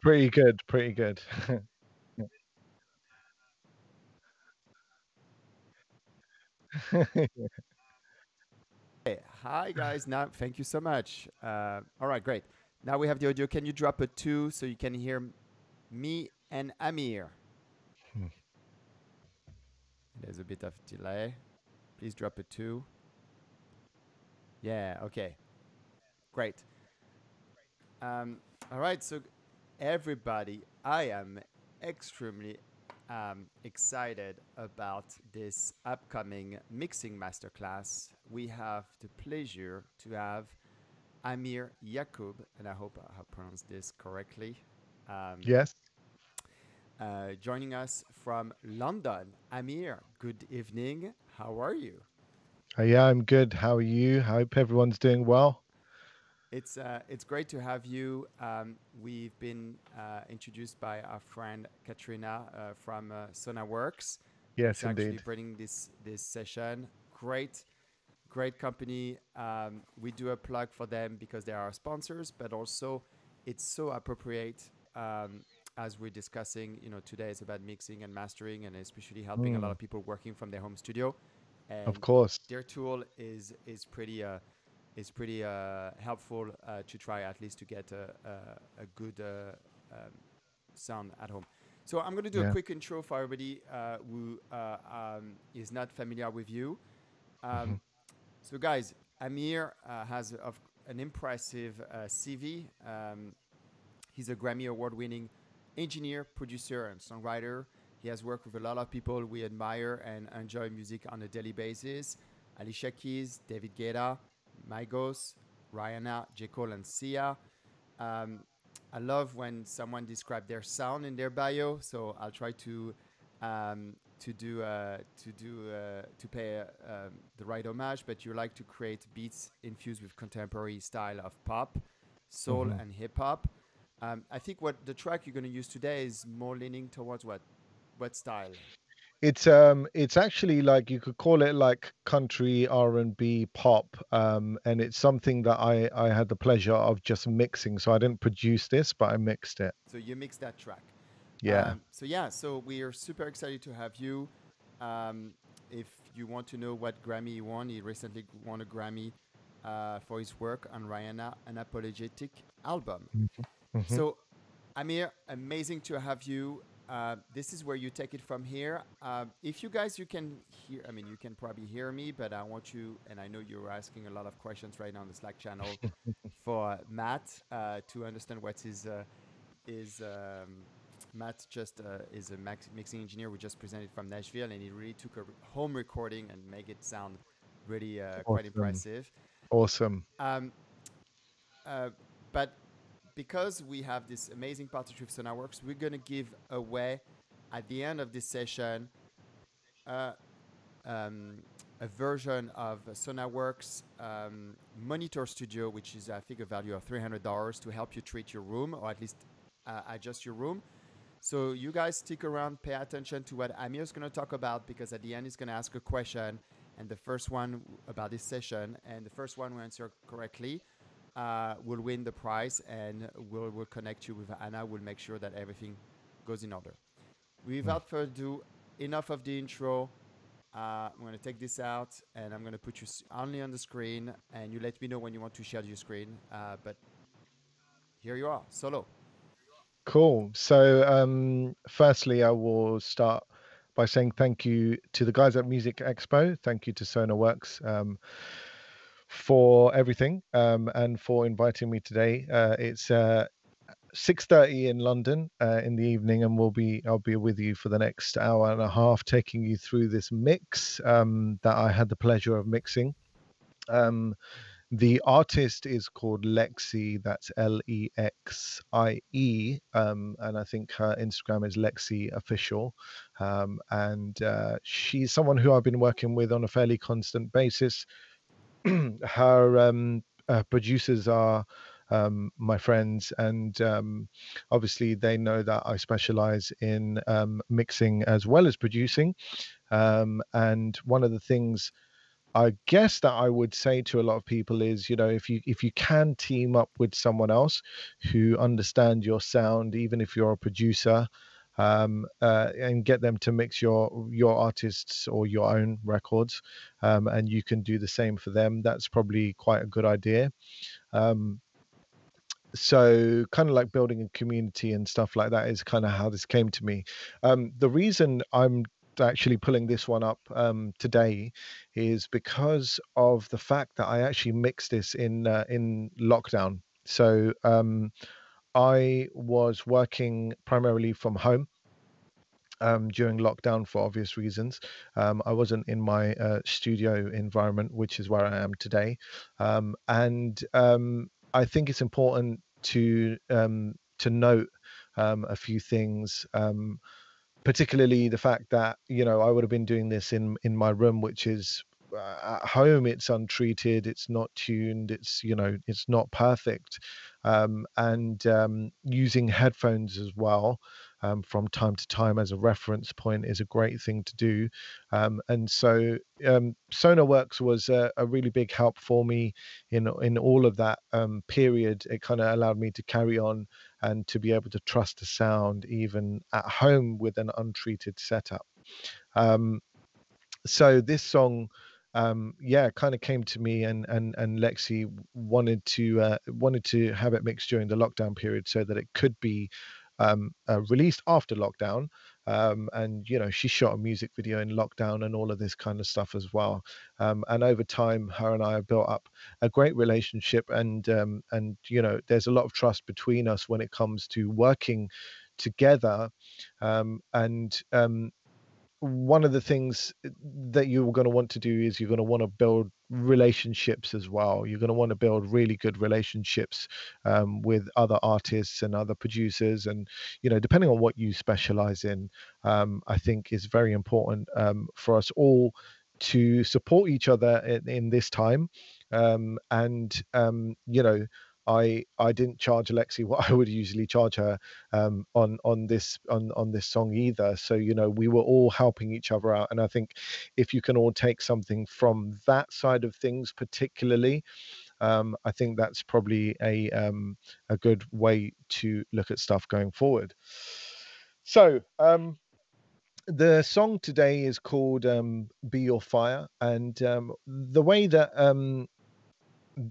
Pretty good, pretty good. Hey, hi guys. Now, thank you so much. Uh, all right, great. Now we have the audio. Can you drop a two so you can hear me and Aamir? Hmm. There's a bit of delay. Please drop a two. Yeah. Okay. Great. Um, all right. So, everybody, I am extremely um, excited about this upcoming mixing masterclass. We have the pleasure to have Aamir Yaqub, and I hope I have pronounced this correctly. Um, Yes. uh, joining us from London. Aamir, good evening. How are you? Uh, yeah, I'm good. How are you? I hope everyone's doing well. It's uh, it's great to have you. Um, we've been uh, introduced by our friend Katrina uh, from uh, SonarWorks. Yes, actually indeed. bringing this this session. Great, great company. Um, we do a plug for them because they are our sponsors, but also it's so appropriate um, as we're discussing. You know, today is about mixing and mastering, and especially helping a lot Mm, of people working from their home studio. Of course. their tool is is pretty uh, is pretty uh, helpful uh, to try at least to get a, a, a good uh, um, sound at home. So I'm going to do a quick intro for everybody uh, who uh, um, is not familiar with you. Um, so guys, Aamir uh, has of an impressive uh, CV. Um, He's a Grammy Award winning engineer, producer, and songwriter. He has worked with a lot of people we admire and enjoy music on a daily basis Alicia Keys, David Guetta, Migos, Rihanna, J. Cole, and Sia. Um, I love when someone describes their sound in their bio, so I'll try to um, to do uh, to do uh, to pay uh, um, the right homage. But you like to create beats infused with contemporary style of pop, soul, hmm and hip hop. Um, I think what the track you're going to use today is more leaning towards what what style? It's um, it's actually like you could call it like country R and B pop, um, and it's something that I I had the pleasure of just mixing. So I didn't produce this, but I mixed it. So you mix that track. Yeah. Um, so yeah, so we are super excited to have you. Um, if you want to know what Grammy he won, he recently won a Grammy uh, for his work on Rihanna, Unapologetic album. hmm So, Aamir, amazing to have you. Uh, this is where you take it from here. Uh, if you guys, you can hear, I mean, you can probably hear me, but I want you, and I know you're asking a lot of questions right now on the Slack channel for Matt uh, to understand what his uh, is. Um, Matt just uh, is a max- mixing engineer. We just presented from Nashville, and he really took a home recording and make it sound really uh, quite impressive. Awesome. Um, uh, but because we have this amazing partnership with SonarWorks, we're going to give away at the end of this session uh, um, a version of SonarWorks um, Monitor Studio, which is, I think, a value of $300 to help you treat your room or at least uh, adjust your room. So you guys stick around, pay attention to what Aamir is going to talk about because at the end he's going to ask a question, and the first one about this session, and the first one who answer correctly uh, will win the prize, and we'll, we'll connect you with Anna. We'll make sure that everything goes in order. Without further ado, enough of the intro. Uh, I'm going to take this out, and I'm going to put you only on the screen, and you let me know when you want to share your screen. Uh, but here you are, solo. Cool. So, um, firstly, I will start by saying thank you to the guys at Music Expo. Thank you to SonarWorks um, for everything um, and for inviting me today. Uh, it's uh, 6:30 in London uh, in the evening, and we'll be I'll be with you for the next hour and a half, taking you through this mix um, that I had the pleasure of mixing. Um, the artist is called Lexie. That's L E X I E, um, and I think her Instagram is Lexie Official. Um, and uh, she's someone who I've been working with on a fairly constant basis. her um, uh, producers are um, my friends, and um, obviously they know that I specialize in um, mixing as well as producing. Um, and one of the things I guess that I would say to a lot of people is, you know, if you if you can team up with someone else who understand your sound, even if you're a producer, um, uh, and get them to mix your your artists or your own records, um, and you can do the same for them. That's probably quite a good idea. Um, so kind of like building a community and stuff like that is kind of how this came to me. Um, the reason I'm actually pulling this one up um, today is because of the fact that I actually mixed this in uh, in lockdown. So um, I was working primarily from home um, during lockdown for obvious reasons. Um, I wasn't in my uh, studio environment, which is where I am today. Um, and um, I think it's important to um, to note um, a few things. particularly the fact that you know I would have been doing this in in my room, which is at home it's untreated it's not tuned it's you know it's not perfect um, and um, using headphones as well um, from time to time as a reference point is a great thing to do. Um, and so um, SonarWorks was a, a, really big help for me in in all of that um, period. It kind of allowed me to carry on and to be able to trust the sound even at home with an untreated setup. So this song um, yeah, kind of came to me and and and Lexie wanted to uh, wanted to have it mixed during the lockdown period so that it could be um, uh, released after lockdown. Um, and you know she shot a music video in lockdown and all of this kind of stuff as well. Um, and over time, her and I have built up a great relationship, and um, and you know there's a lot of trust between us when it comes to working together. Um, and one of the things that you're going to want to do is you're going to want to build relationships as well. You're going to want to build really good relationships um, with other artists and other producers, and you know, depending on what you specialize in, um, I think is very important um, for us all to support each other in, in this time. Um, and um, you know, I I didn't charge Alexi what I would usually charge her um, on on this on on this song either. So you know we were all helping each other out, and I think if you can all take something from that side of things, particularly, um, I think that's probably a um, a good way to look at stuff going forward. So um, the song today is called um, "Be Your Fire," and um, the way that um,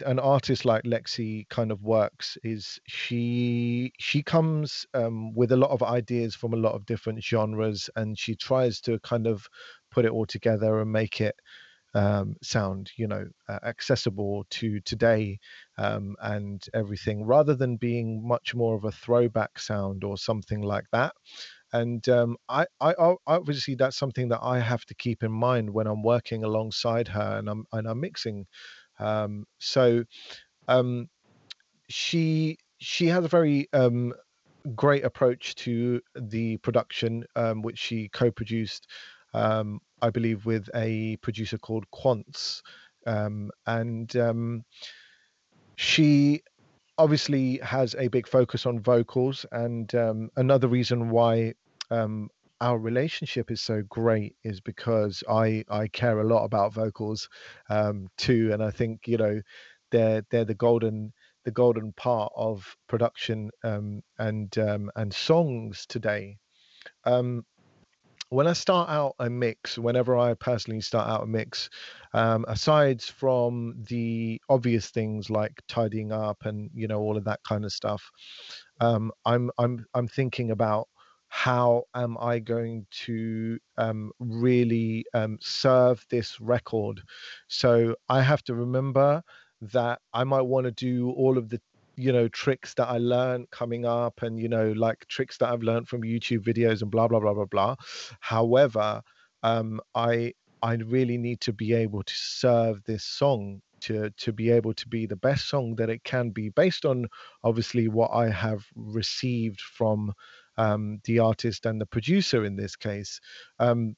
an artist like Lexie kind of works is she she comes um, with a lot of ideas from a lot of different genres, and she tries to kind of put it all together and make it um, sound, you know, uh, accessible to today um, and everything, rather than being much more of a throwback sound or something like that. And um, I, I, obviously that's something that I have to keep in mind when I'm working alongside her and I'm and I'm mixing um, so um, she she has a very um, great approach to the production, um, which she co-produced, um, I believe, with a producer called Quants, um, and um, she obviously has a big focus on vocals. And um, another reason why um, our relationship is so great is because I I care a lot about vocals um, too, and I think you know they're they're the golden the golden part of production um, and um, and songs today. Um, when I start out a mix, whenever I personally start out a mix, um, aside from the obvious things like tidying up and you know all of that kind of stuff, um, I'm I'm I'm thinking about how am I going to um, really um, serve this record? So I have to remember that I might want to do all of the you know tricks that I learned coming up and you know like tricks that I've learned from YouTube videos and blah blah blah blah blah. However, um, I I really need to be able to serve this song to to be able to be the best song that it can be based on obviously what I have received from um, the artist and the producer in this case. Um,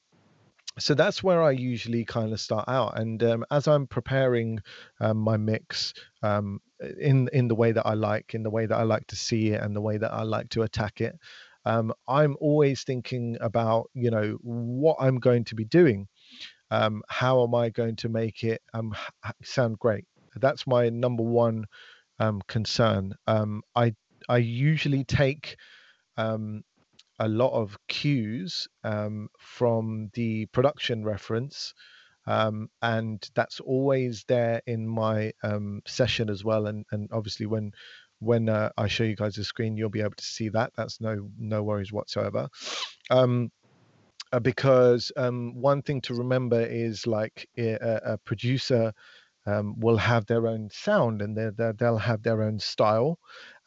so that's where I usually kind of start out. And um, as I'm preparing um, my mix um, in in the way that I like, in the way that I like to see it, and the way that I like to attack it, um, I'm always thinking about you know what I'm going to be doing. um, how am I going to make it um, sound great? That's my number one concern. I I usually take um, a lot of cues um, from the production reference, um, and that's always there in my um, session as well. And and obviously when when uh, I show you guys the screen, you'll be able to see that. That's no no worries whatsoever. Um, uh, because um, one thing to remember is like a, a producer um, will have their own sound and they they'll have their own style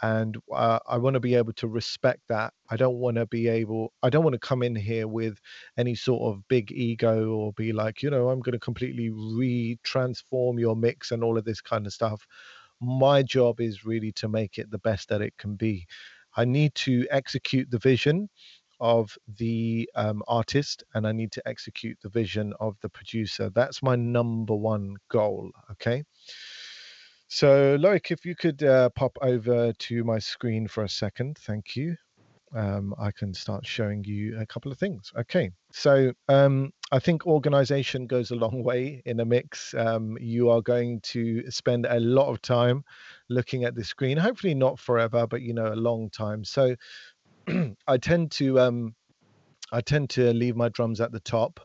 and uh, i want to be able to respect that i don't want to be able i don't want to come in here with any sort of big ego or be like you know i'm going to completely re-transform your mix and all of this kind of stuff my job is really to make it the best that it can be i need to execute the vision of the um, artist and I need to execute the vision of the producer. That's my number one goal. Okay. So, Loic, if you could uh, pop over to my screen for a second, thank you. Um, I can start showing you a couple of things. Okay, so um, I think organization goes a long way in a mix. Um, you are going to spend a lot of time looking at the screen, hopefully not forever, but you know, a long time. So I tend to um, I tend to leave my drums at the top.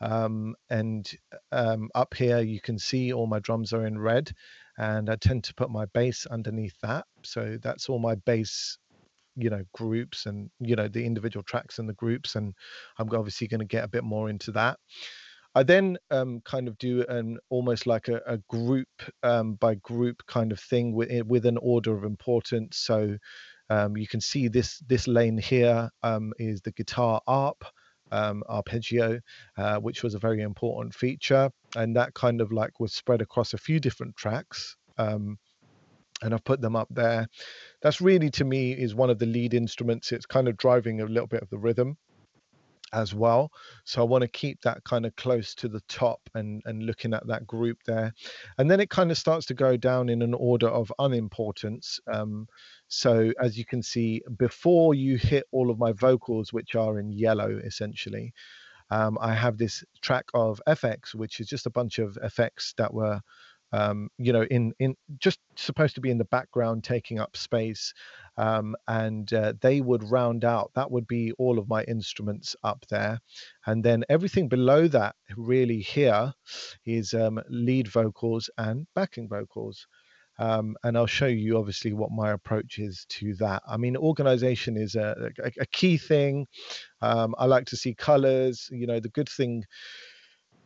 Um, and um, up here you can see all my drums are in red and I tend to put my bass underneath that. So that's all my bass, you know, groups and, you know, the individual tracks and the groups. And I'm obviously going to get a bit more into that. I then um, kind of do an almost like a, a group um, by group kind of thing with, with an order of importance. So um, you can see this this lane here um, is the guitar ARP um, arpeggio, uh, which was a very important feature, and that kind of like was spread across a few different tracks. Um, and I've put them up there. That's really to me is one of the lead instruments. It's kind of driving a little bit of the rhythm as well. So I want to keep that kind of close to the top and, and looking at that group there. And then it kind of starts to go down in an order of unimportance. Um, so as you can see, before you hit all of my vocals, which are in yellow essentially, um, I have this track of FX, which is just a bunch of effects that were um, you know, in in just supposed to be in the background, taking up space, um, and uh, they would round out. That would be all of my instruments up there, and then everything below that, really here, is um, lead vocals and backing vocals. Um, and I'll show you obviously what my approach is to that. I mean, organization is a, a, a key thing. Um, I like to see colors. You know, the good thing,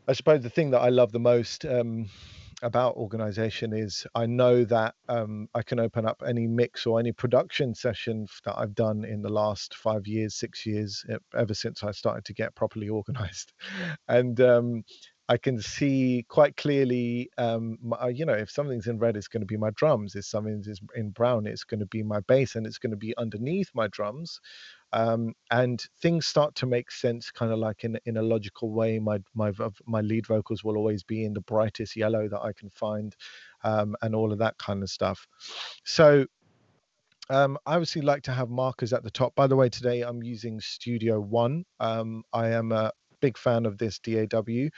I suppose, the thing that I love the most um, about organization is I know that um, I can open up any mix or any production session that I've done in the last five years, six years, ever since I started to get properly organized. And um, I can see quite clearly, um, my, uh, you know, if something's in red, it's going to be my drums. If something's in brown, it's going to be my bass, and it's going to be underneath my drums um, and things start to make sense kind of like in in a logical way my my my lead vocals will always be in the brightest yellow that i can find um, and all of that kind of stuff so um, I obviously like to have markers at the top. By the way, today I'm using Studio One. Um, I am a big fan of this DAW.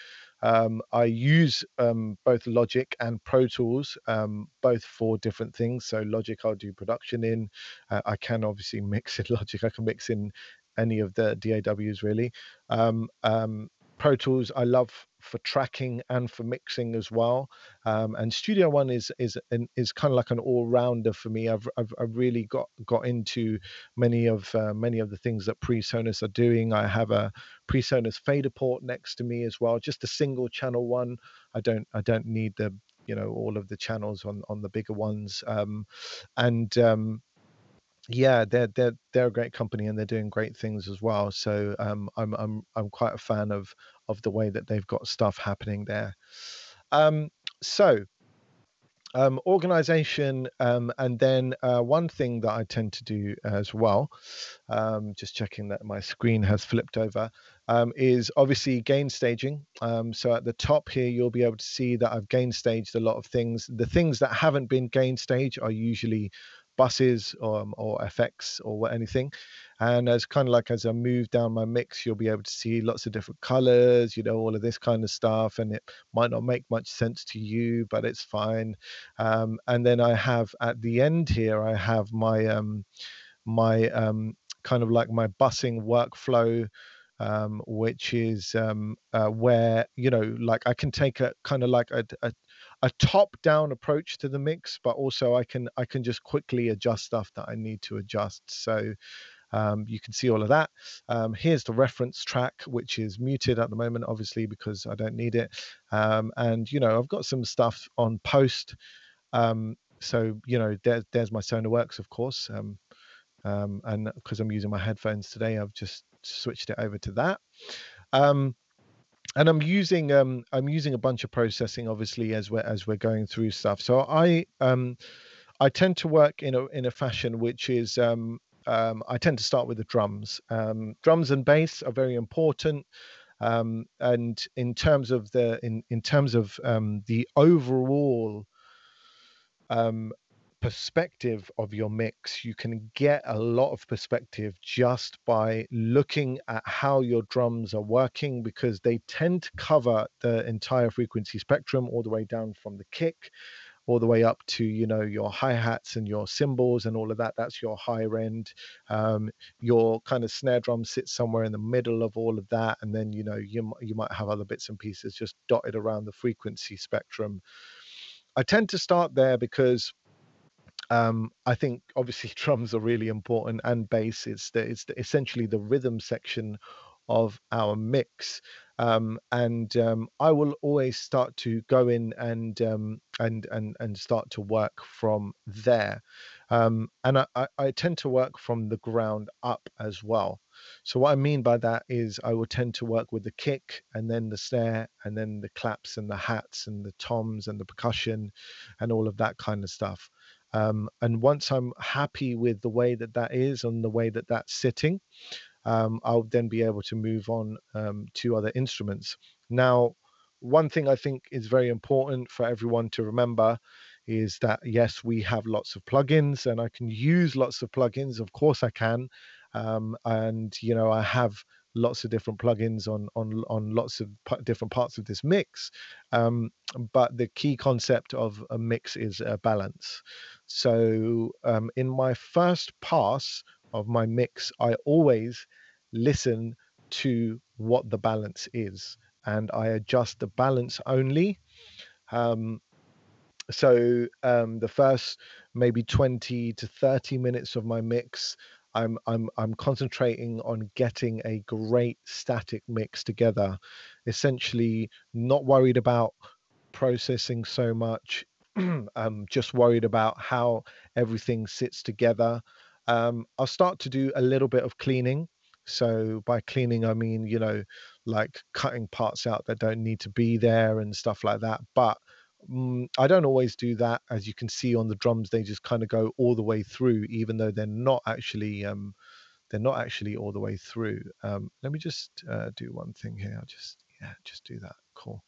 Um, I use um, both Logic and Pro Tools, um, both for different things. So Logic, I'll do production in. Uh, I can obviously mix in Logic. I can mix in any of the DAWs really. Um, um, Pro Tools I love for tracking and for mixing as well. Um, and Studio One is is an, is kind of like an all rounder for me. I've, I've, I've really got got into many of uh, many of the things that PreSonus are doing. I have a PreSonus fader port next to me as well, just a single channel one. I don't I don't need the you know all of the channels on on the bigger ones. Um, and um, yeah, they're they're they're a great company and they're doing great things as well. So um, I'm I'm I'm quite a fan of of the way that they've got stuff happening there. Um, so um, organization um, and then uh, one thing that i tend to do as well um, just checking that my screen has flipped over um, is obviously gain staging um, so at the top here you'll be able to see that i've gain staged a lot of things the things that haven't been gain staged are usually buses or, or FX or anything. And as kind of like as i move down my mix you'll be able to see lots of different colors you know all of this kind of stuff and it might not make much sense to you but it's fine. Um, and then i have at the end here i have my um, my um, kind of like my busing workflow um, which is um, uh, where you know like i can take a kind of like a, a, a top down approach to the mix but also i can i can just quickly adjust stuff that i need to adjust. So um, you can see all of that. Um, here's the reference track, which is muted at the moment, obviously, because I don't need it. Um, and, you know, I've got some stuff on post. Um, so, you know, there, there's my Sonarworks, of course. Um, um, and because I'm using my headphones today, I've just switched it over to that. And I'm using um, I'm using a bunch of processing, obviously, as we're as we're going through stuff. So I um, I tend to work in a in a fashion which is um, um, I tend to start with the drums. Um, drums and bass are very important. Um, and in terms of the in in terms of um, the overall um, perspective of your mix. You can get a lot of perspective just by looking at how your drums are working because they tend to cover the entire frequency spectrum all the way down from the kick all the way up to you know your hi-hats and your cymbals and all of that that's your higher end um, your kind of snare drum sits somewhere in the middle of all of that and then you know you, you might have other bits and pieces just dotted around the frequency spectrum i tend to start there because um, I think obviously drums are really important and bass. It's the, it's the, essentially the rhythm section of our mix. Um, and um, I will always start to go in and um, and and and start to work from there. Um, and I, I, tend to work from the ground up as well. So what I mean by that is I will tend to work with the kick and then the snare and then the claps and the hats and the toms and the percussion and all of that kind of stuff. Um, and once I'm happy with the way that that is and the way that that's sitting, um, I'll then be able to move on um, to other instruments. Now, one thing I think is very important for everyone to remember is that yes, we have lots of plugins and I can use lots of plugins. Of course, I can. Um, and you know, I have lots of different plugins on on on lots of different parts of this mix. Um, but the key concept of a mix is a balance. So um, in my first pass of my mix, I always listen to what the balance is, and I adjust the balance only. Um, so um, the first maybe 20 to 30 minutes of my mix I'm I'm I'm concentrating on getting a great static mix together. Essentially, not worried about processing so much. I'm just worried about how everything sits together. Um, I'll start to do a little bit of cleaning. So by cleaning, I mean you know, like cutting parts out that don't need to be there and stuff like that. But Mm, I don't always do that. As you can see on the drums, they just kind of go all the way through, even though they're not actually um, they're not actually all the way through. Um, let me just uh, do one thing here. I'll just yeah, just do that. Cool.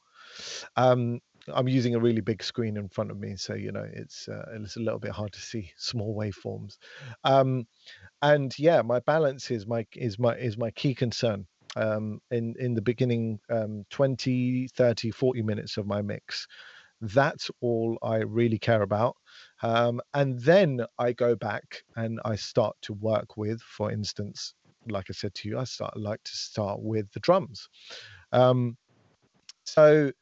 Um, I'm using a really big screen in front of me, so you know it's uh, it's a little bit hard to see small waveforms. Um, and yeah, my balance is my is my is my key concern. Um, in in the beginning um, 20 30 40 minutes of my mix that's all I really care about. Um, and then I go back and I start to work with, for instance, like I said to you, I start like to start with the drums. Um, so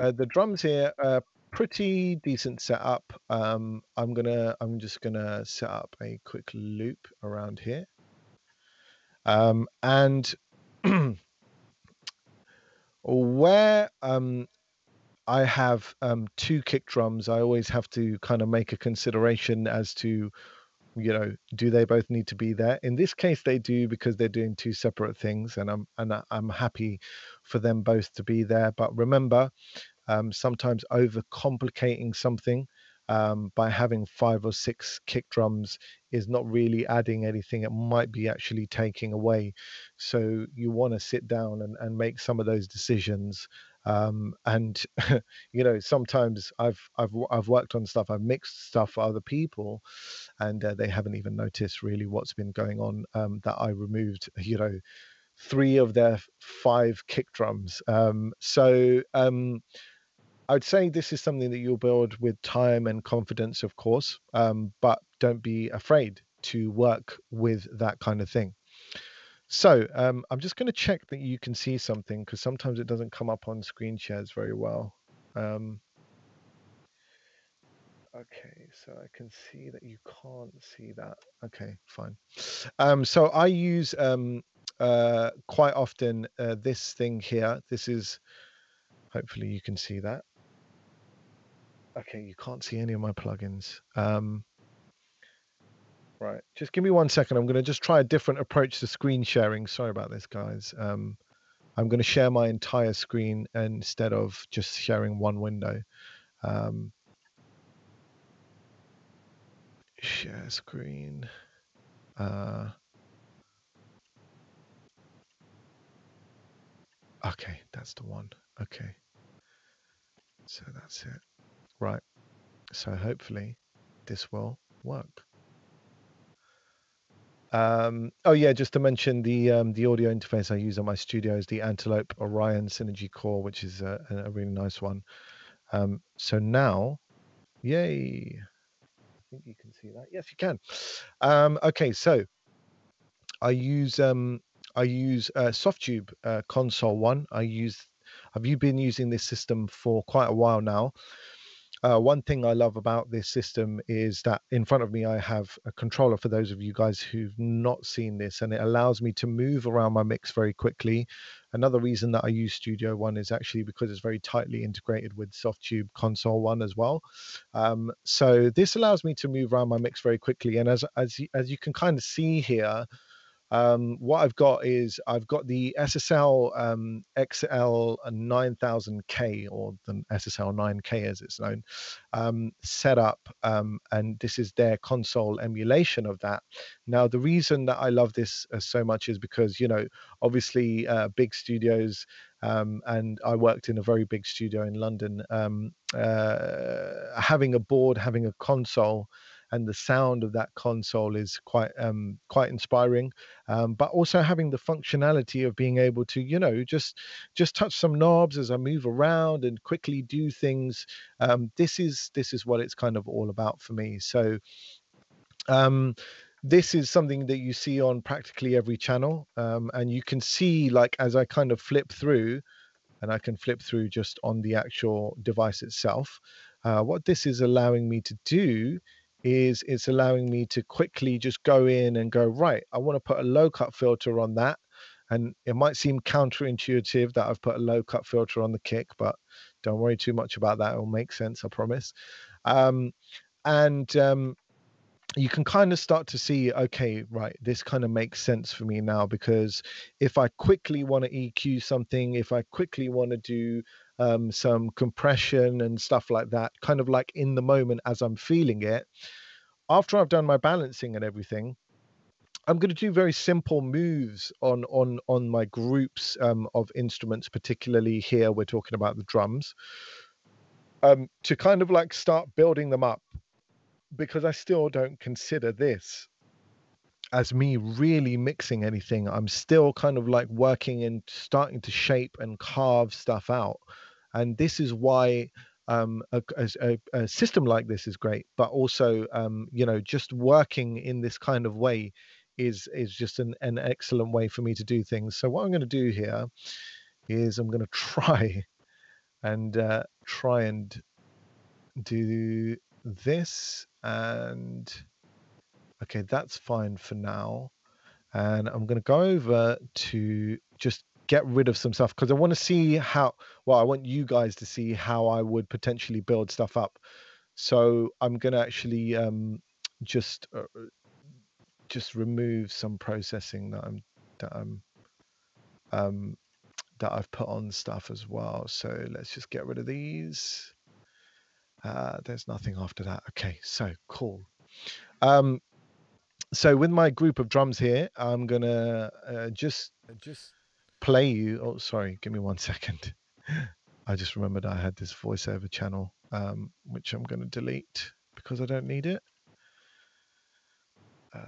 uh, the drums here are pretty decent setup. Um, I'm gonna, I'm just gonna set up a quick loop around here, um, and where um, I have um, two kick drums. I always have to kind of make a consideration as to, you know, do they both need to be there? In this case, they do because they're doing two separate things, and I'm and I'm happy for them both to be there. But remember, um, sometimes overcomplicating something um, by having five or six kick drums is not really adding anything. It might be actually taking away. So you want to sit down and, and make some of those decisions Um, and you know, sometimes I've I've I've worked on stuff, I've mixed stuff for other people, and uh, they haven't even noticed really what's been going on. Um, that I removed, you know, three of their five kick drums. Um, so um, I'd say this is something that you'll build with time and confidence, of course, um, but don't be afraid to work with that kind of thing. So um, I'm just going to check that you can see something because sometimes it doesn't come up on screen shares very well. Um, okay, so I can see that you can't see that. Okay, fine. Um, so I use um, uh, quite often uh, this thing here. This is, hopefully you can see that. Okay, you can't see any of my plugins. Right, just give me one second. I'm going to just try a different approach to screen sharing. Sorry about this, guys. Um, I'm going to share my entire screen instead of just sharing one window. Um, share screen. Uh, okay, that's the one. Okay. So that's it. Right. So hopefully this will work. Um, oh yeah, just to mention the um, the audio interface I use on my studio is the Antelope Orion Synergy Core, which is a, a really nice one. Um, so now, yay! I think you can see that. Yes, you can. Um, okay, so I use um, I use uh, Softube uh, Console One. I use. Have you been using this system for quite a while now? Uh, one thing I love about this system is that in front of me I have a controller for those of you guys who've not seen this, and it allows me to move around my mix very quickly. Another reason that I use Studio One is actually because it's very tightly integrated with Softube Console One as well. Um, so this allows me to move around my mix very quickly, and as as as you can kind of see here, um, what I've got is I've got the SSL um, XL 9000K or the SSL 9K as it's known um, set up, um, and this is their console emulation of that. Now, the reason that I love this uh, so much is because you know, obviously, uh, big studios. Um, and I worked in a very big studio in London. Um, uh, having a board, having a console, and the sound of that console is quite um, quite inspiring. Um, but also having the functionality of being able to, you know, just just touch some knobs as I move around and quickly do things. Um, this is this is what it's kind of all about for me. So. Um, this is something that you see on practically every channel um, and you can see like as i kind of flip through and i can flip through just on the actual device itself uh, what this is allowing me to do is it's allowing me to quickly just go in and go right i want to put a low cut filter on that and it might seem counterintuitive that i've put a low cut filter on the kick but don't worry too much about that it'll make sense i promise. Um, and um, you can kind of start to see okay right this kind of makes sense for me now because if i quickly want to eq something if i quickly want to do um, some compression and stuff like that, kind of like in the moment as I'm feeling it. After I've done my balancing and everything, I'm going to do very simple moves on on on my groups um, of instruments, particularly here we're talking about the drums, um, to kind of like start building them up, because I still don't consider this as me really mixing anything. I'm still kind of like working and starting to shape and carve stuff out and this is why um, a, a, a, system like this is great, but also um, you know just working in this kind of way is is just an, an excellent way for me to do things. So what I'm going to do here is I'm going to try and uh, try and do this and okay that's fine for now and I'm going to go over to just get rid of some stuff because I want to see how well I want you guys to see how I would potentially build stuff up. So I'm going to actually um, just uh, just remove some processing that I'm that I'm um, that I've put on stuff as well. So let's just get rid of these. Uh, there's nothing after that. Okay, so cool. Um, so with my group of drums here, I'm gonna uh, just just play you. Oh, sorry. Give me one second. I just remembered I had this voiceover channel, um, which I'm going to delete because I don't need it. Uh,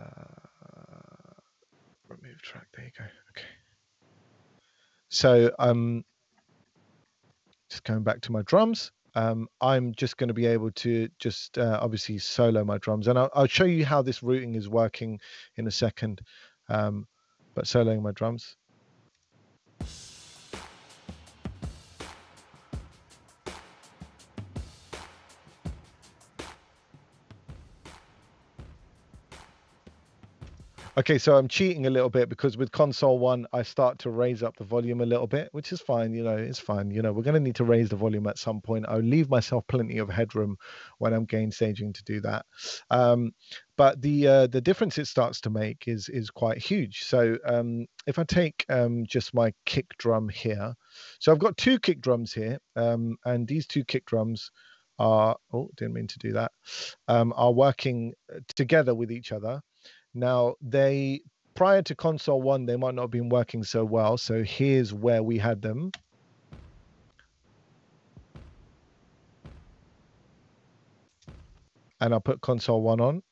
remove track. There you go. Okay. So um, just going back to my drums. Um, I'm just going to be able to just uh, obviously solo my drums, and I'll, I'll, show you how this routing is working in a second. Um, but soloing my drums. Okay, so I'm cheating a little bit because with console one, I start to raise up the volume a little bit, which is fine. You know, it's fine. You know, we're going to need to raise the volume at some point. I'll leave myself plenty of headroom when I'm gain staging to do that. Um, but the uh, the difference it starts to make is is quite huge. So um, if I take um, just my kick drum here, so I've got two kick drums here, um, and these two kick drums are oh didn't mean to do that um, are working uh, together with each other now, they prior to console one, they might not have been working so well. So here's where we had them. And I'll put console one on.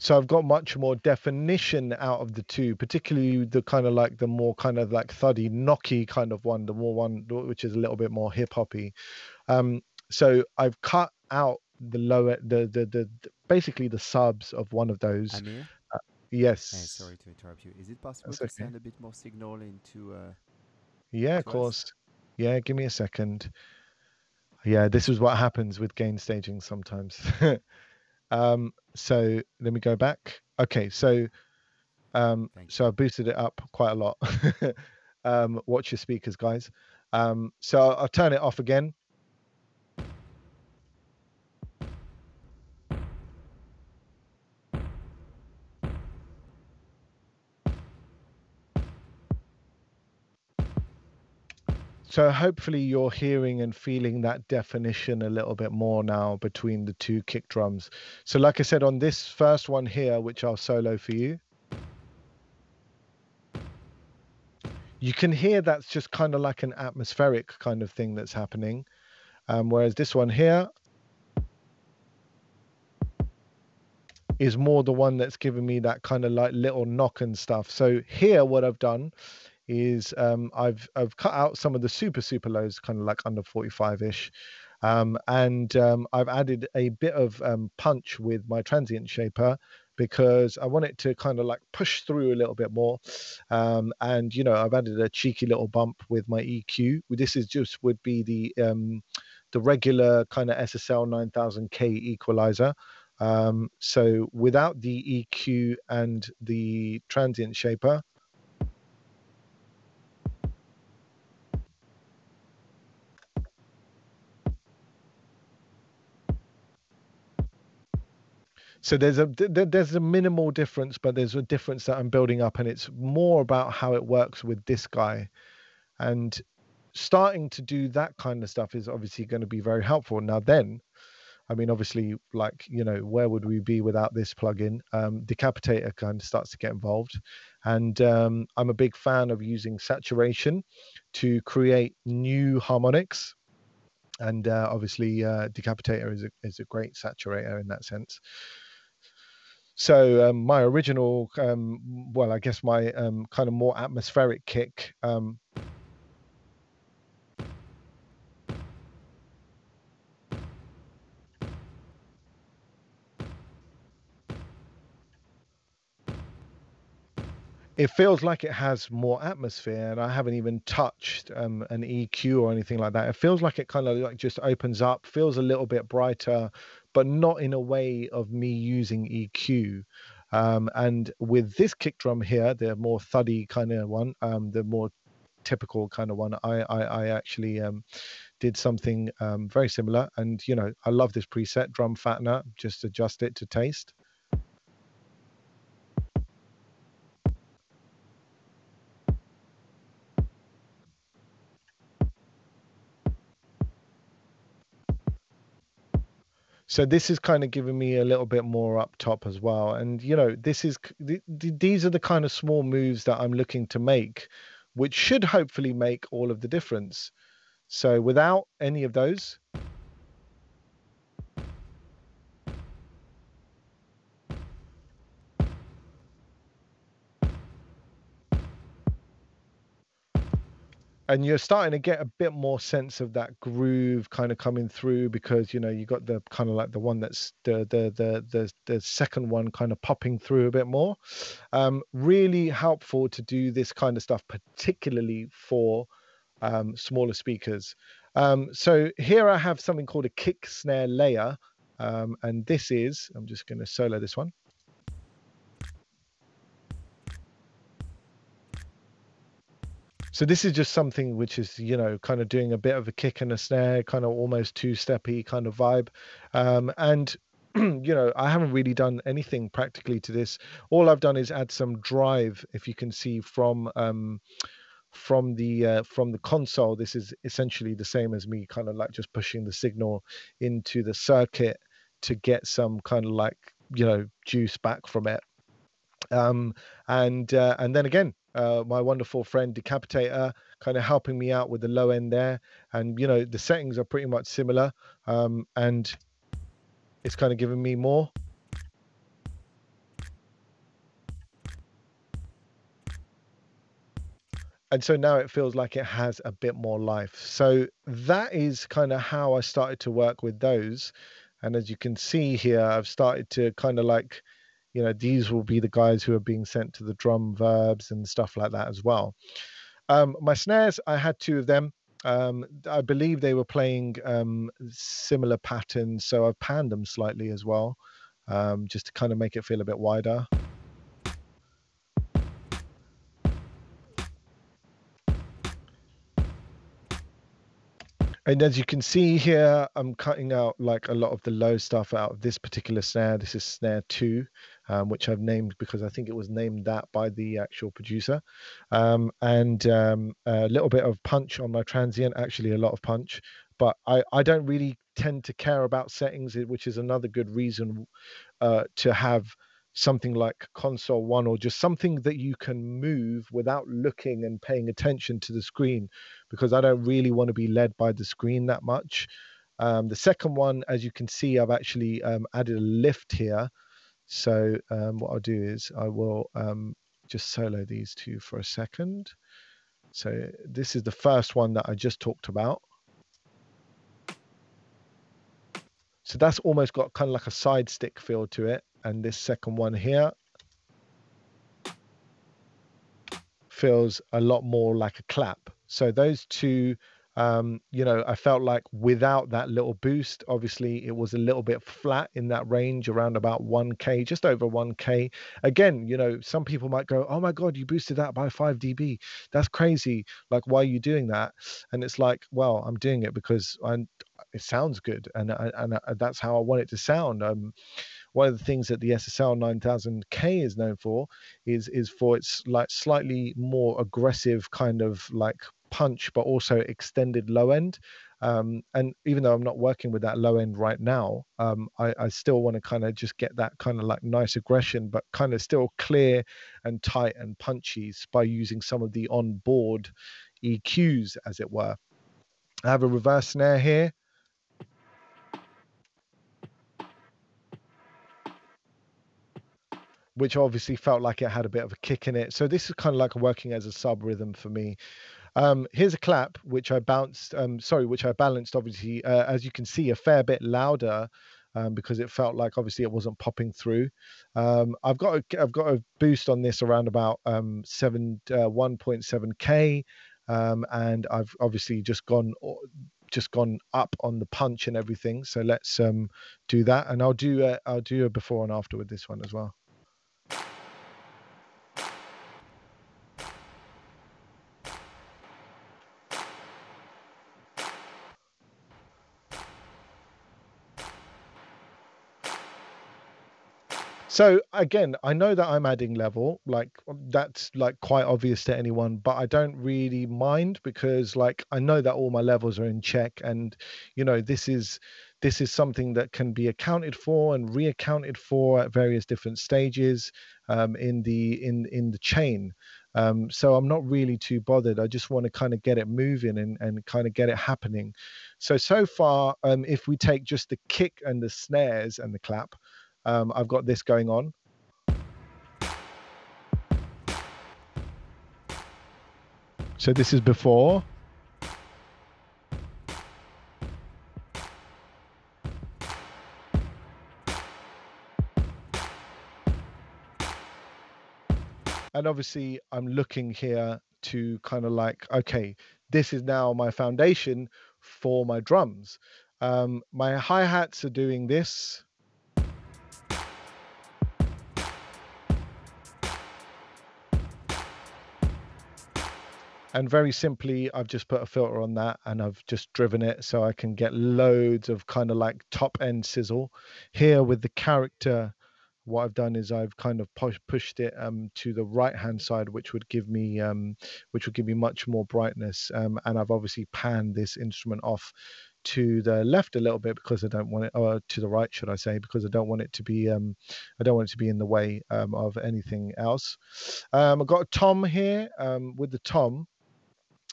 So I've got much more definition out of the two, particularly the kind of like the more kind of like thuddy, knocky kind of one, the more one which is a little bit more hip hoppy. Um, so I've cut out the lower the the the, the basically the subs of one of those. Aamir? Uh, yes. Hey, sorry to interrupt you. Is it possible That's to okay. send a bit more signal into? Uh, Yeah, of to us? course. Yeah, give me a second. Yeah, this is what happens with gain staging sometimes. um, so let me go back. Okay, so um, Thank so I boosted it up quite a lot. um, watch your speakers, guys. Um, so I'll turn it off again. So hopefully you're hearing and feeling that definition a little bit more now between the two kick drums. So like I said on this first one here, which I'll solo for you, you can hear that's just kind of like an atmospheric kind of thing that's happening. Um, whereas this one here is more the one that's giving me that kind of like little knock and stuff. So here, what I've done is um, I've I've cut out some of the super super lows, kind of like under 45 ish, um, and um, I've added a bit of um, punch with my transient shaper because I want it to kind of like push through a little bit more. Um, and you know, I've added a cheeky little bump with my EQ. This is just would be the the regular kind of SSL 9000K equalizer. So without the EQ and the transient shaper, so there's a there's a minimal difference but there's a difference that i'm building up and it's more about how it works with this guy. And starting to do that kind of stuff is obviously going to be very helpful. Now then i mean obviously like you know where would we be without this plugin? Um, decapitator kind of starts to get involved. And um, i'm a big fan of using saturation to create new harmonics. And uh, obviously uh, decapitator is a, is a great saturator in that sense so um, my original um, well i guess my um, kind of more atmospheric kick um, it feels like it has more atmosphere and i haven't even touched um, an eq or anything like that. It feels like it kind of like just opens up feels a little bit brighter but not in a way of me using eq um, and with this kick drum here the more thuddy kind of one um, the more typical kind of one i i, I actually um, did something um, very similar. And you know i love this preset drum fattener just adjust it to taste so this is kind of giving me a little bit more up top as well and you know this is th- th- these are the kind of small moves that i'm looking to make which should hopefully make all of the difference. So without any of those and you're starting to get a bit more sense of that groove kind of coming through because you know you got the kind of like the one that's the the the the, the second one kind of popping through a bit more. Um, really helpful to do this kind of stuff particularly for um, smaller speakers. Um, so here i have something called a kick snare layer. Um, and this is i'm just going to solo this one So this is just something which is, you know, kind of doing a bit of a kick and a snare, kind of almost two-steppy kind of vibe. Um, and you know, I haven't really done anything practically to this. All I've done is add some drive, if you can see from um, from the uh, from the console. This is essentially the same as me, kind of like just pushing the signal into the circuit to get some kind of like you know juice back from it. Um, and uh, and then again, uh, my wonderful friend Decapitator, kind of helping me out with the low end there. And you know the settings are pretty much similar, um, and it's kind of giving me more. And so now it feels like it has a bit more life. So that is kind of how I started to work with those. And as you can see here, I've started to kind of like you know these will be the guys who are being sent to the drum verbs and stuff like that as well. Um, my snares i had two of them. Um, i believe they were playing um, similar patterns so i've panned them slightly as well um, just to kind of make it feel a bit wider. And as you can see here, I'm cutting out like a lot of the low stuff out of this particular snare. This is snare two, um, which I've named because I think it was named that by the actual producer. Um, and um, a little bit of punch on my transient, actually a lot of punch. But I, I don't really tend to care about settings, which is another good reason uh, to have something like console one or just something that you can move without looking and paying attention to the screen because I don't really want to be led by the screen that much. Um, the second one, as you can see, I've actually um, added a lift here. So um, what I'll do is I will um, just solo these two for a second. So this is the first one that I just talked about. So that's almost got kind of like a side stick feel to it and this second one here feels a lot more like a clap. So those two, um, you know, I felt like without that little boost, obviously it was a little bit flat in that range around about 1K, just over 1K. Again, you know, some people might go, oh my God, you boosted that by 5 dB. That's crazy. Like, why are you doing that? And it's like, well, I'm doing it because I, it sounds good and, and, and that's how I want it to sound. Um, one of the things that the SSL 9000K is known for is is for its like slightly more aggressive kind of like punch, but also extended low end. Um, and even though I'm not working with that low end right now, um, I, I, still want to kind of just get that kind of like nice aggression, but kind of still clear and tight and punchy by using some of the onboard EQs, as it were. I have a reverse snare here. which obviously felt like it had a bit of a kick in it. So this is kind of like working as a sub rhythm for me. Um, here's a clap which I bounced, um, sorry, which I balanced obviously, uh, as you can see, a fair bit louder um, because it felt like obviously it wasn't popping through. Um, I've got a, I've got a boost on this around about um, seven uh, 1.7k, um, and I've obviously just gone just gone up on the punch and everything. So let's um, do that, and I'll do a, I'll do a before and after with this one as well. So again, I know that I'm adding level, like that's like quite obvious to anyone, but I don't really mind because like I know that all my levels are in check and you know this is this is something that can be accounted for and reaccounted for at various different stages um, in the in in the chain. Um, so I'm not really too bothered. I just want to kind of get it moving and, and kind of get it happening. So so far, um, if we take just the kick and the snares and the clap, um, I've got this going on. So this is before. And obviously I'm looking here to kind of like, okay, this is now my foundation for my drums. Um, my hi-hats are doing this. And very simply i've just put a filter on that and i've just driven it so i can get loads of kind of like top end sizzle here with the character what i've done is i've kind of push, pushed it um, to the right hand side which would give me um, which would give me much more brightness um, and i've obviously panned this instrument off to the left a little bit because I don't want it, or to the right, should I say, because I don't want it to be, um, I don't want it to be in the way um, of anything else. Um, I've got a tom here um, with the tom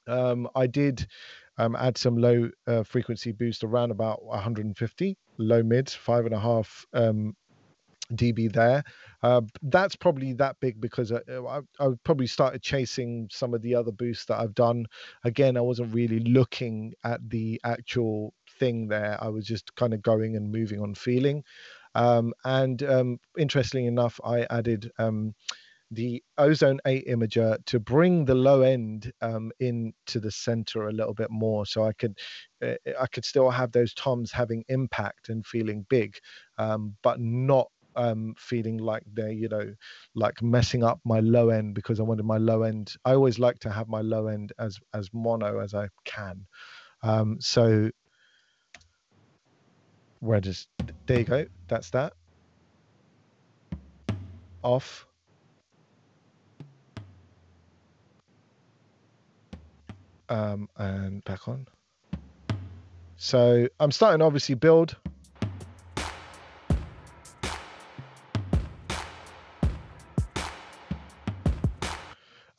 um, I did um, add some low uh, frequency boost around about 150, low mids, five and a half um, dB there. Uh, that's probably that big because I, I, I, probably started chasing some of the other boosts that I've done. Again, I wasn't really looking at the actual thing there. I was just kind of going and moving on feeling. Um, and um, interestingly enough, I added um, the ozone 8 imager to bring the low end um, into the center a little bit more so i could uh, i could still have those toms having impact and feeling big um, but not um, feeling like they're you know like messing up my low end because i wanted my low end i always like to have my low end as as mono as i can. Um, so where does there you go that's that. Off um, and back on. So I'm starting obviously build.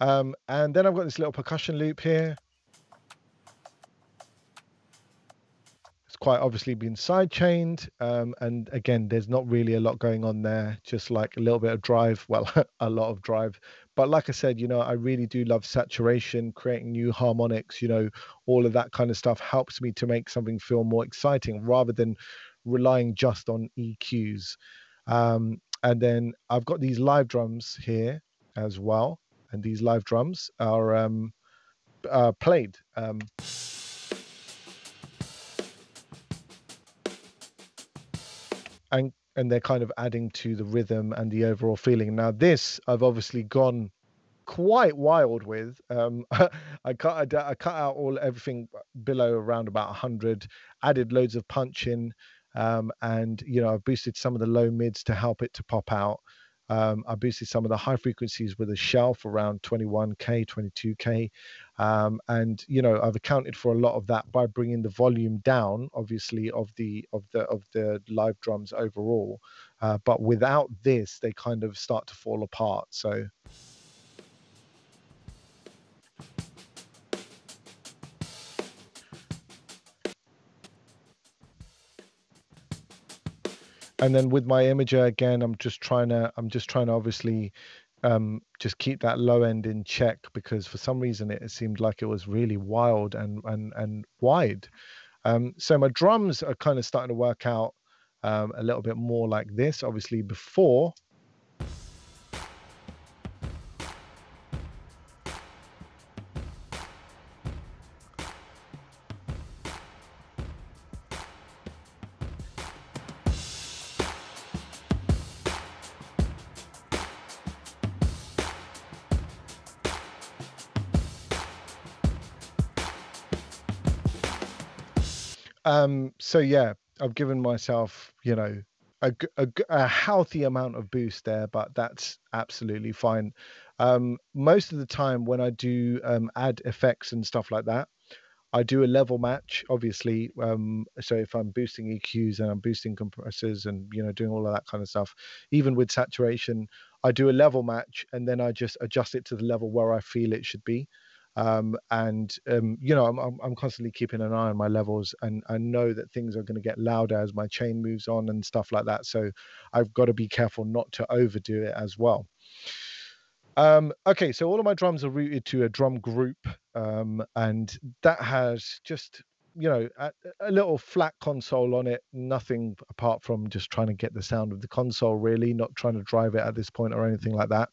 Um, and then I've got this little percussion loop here. It's quite obviously been side chained. Um, and again, there's not really a lot going on there, just like a little bit of drive. Well, a lot of drive. But like I said, you know, I really do love saturation, creating new harmonics, you know, all of that kind of stuff helps me to make something feel more exciting rather than relying just on EQs. Um, and then I've got these live drums here as well. And these live drums are um, uh, played. Um, and and they're kind of adding to the rhythm and the overall feeling. Now, this I've obviously gone quite wild with. Um, I cut I, I, cut out all everything below around about 100, added loads of punch in, um, and you know I've boosted some of the low mids to help it to pop out. Um, I boosted some of the high frequencies with a shelf around 21k, 22k, um, and you know I've accounted for a lot of that by bringing the volume down, obviously of the of the of the live drums overall. Uh, but without this, they kind of start to fall apart. So. And then with my imager again i'm just trying to i'm just trying to obviously um, just keep that low end in check because for some reason it, seemed like it was really wild and and and wide. Um, so my drums are kind of starting to work out um, a little bit more like this. Obviously, before um so yeah i've given myself you know a, a, a, healthy amount of boost there, but that's absolutely fine. Um, most of the time when I do um, add effects and stuff like that, I do a level match, obviously. Um, so if I'm boosting EQs and I'm boosting compressors and you know doing all of that kind of stuff, even with saturation, I do a level match and then I just adjust it to the level where I feel it should be. Um, and um, you know, I'm, I'm constantly keeping an eye on my levels, and I know that things are going to get louder as my chain moves on and stuff like that. So I've got to be careful not to overdo it as well. Um, okay, so all of my drums are routed to a drum group, um, and that has just you know a, a, little flat console on it. Nothing apart from just trying to get the sound of the console, really, not trying to drive it at this point or anything like that.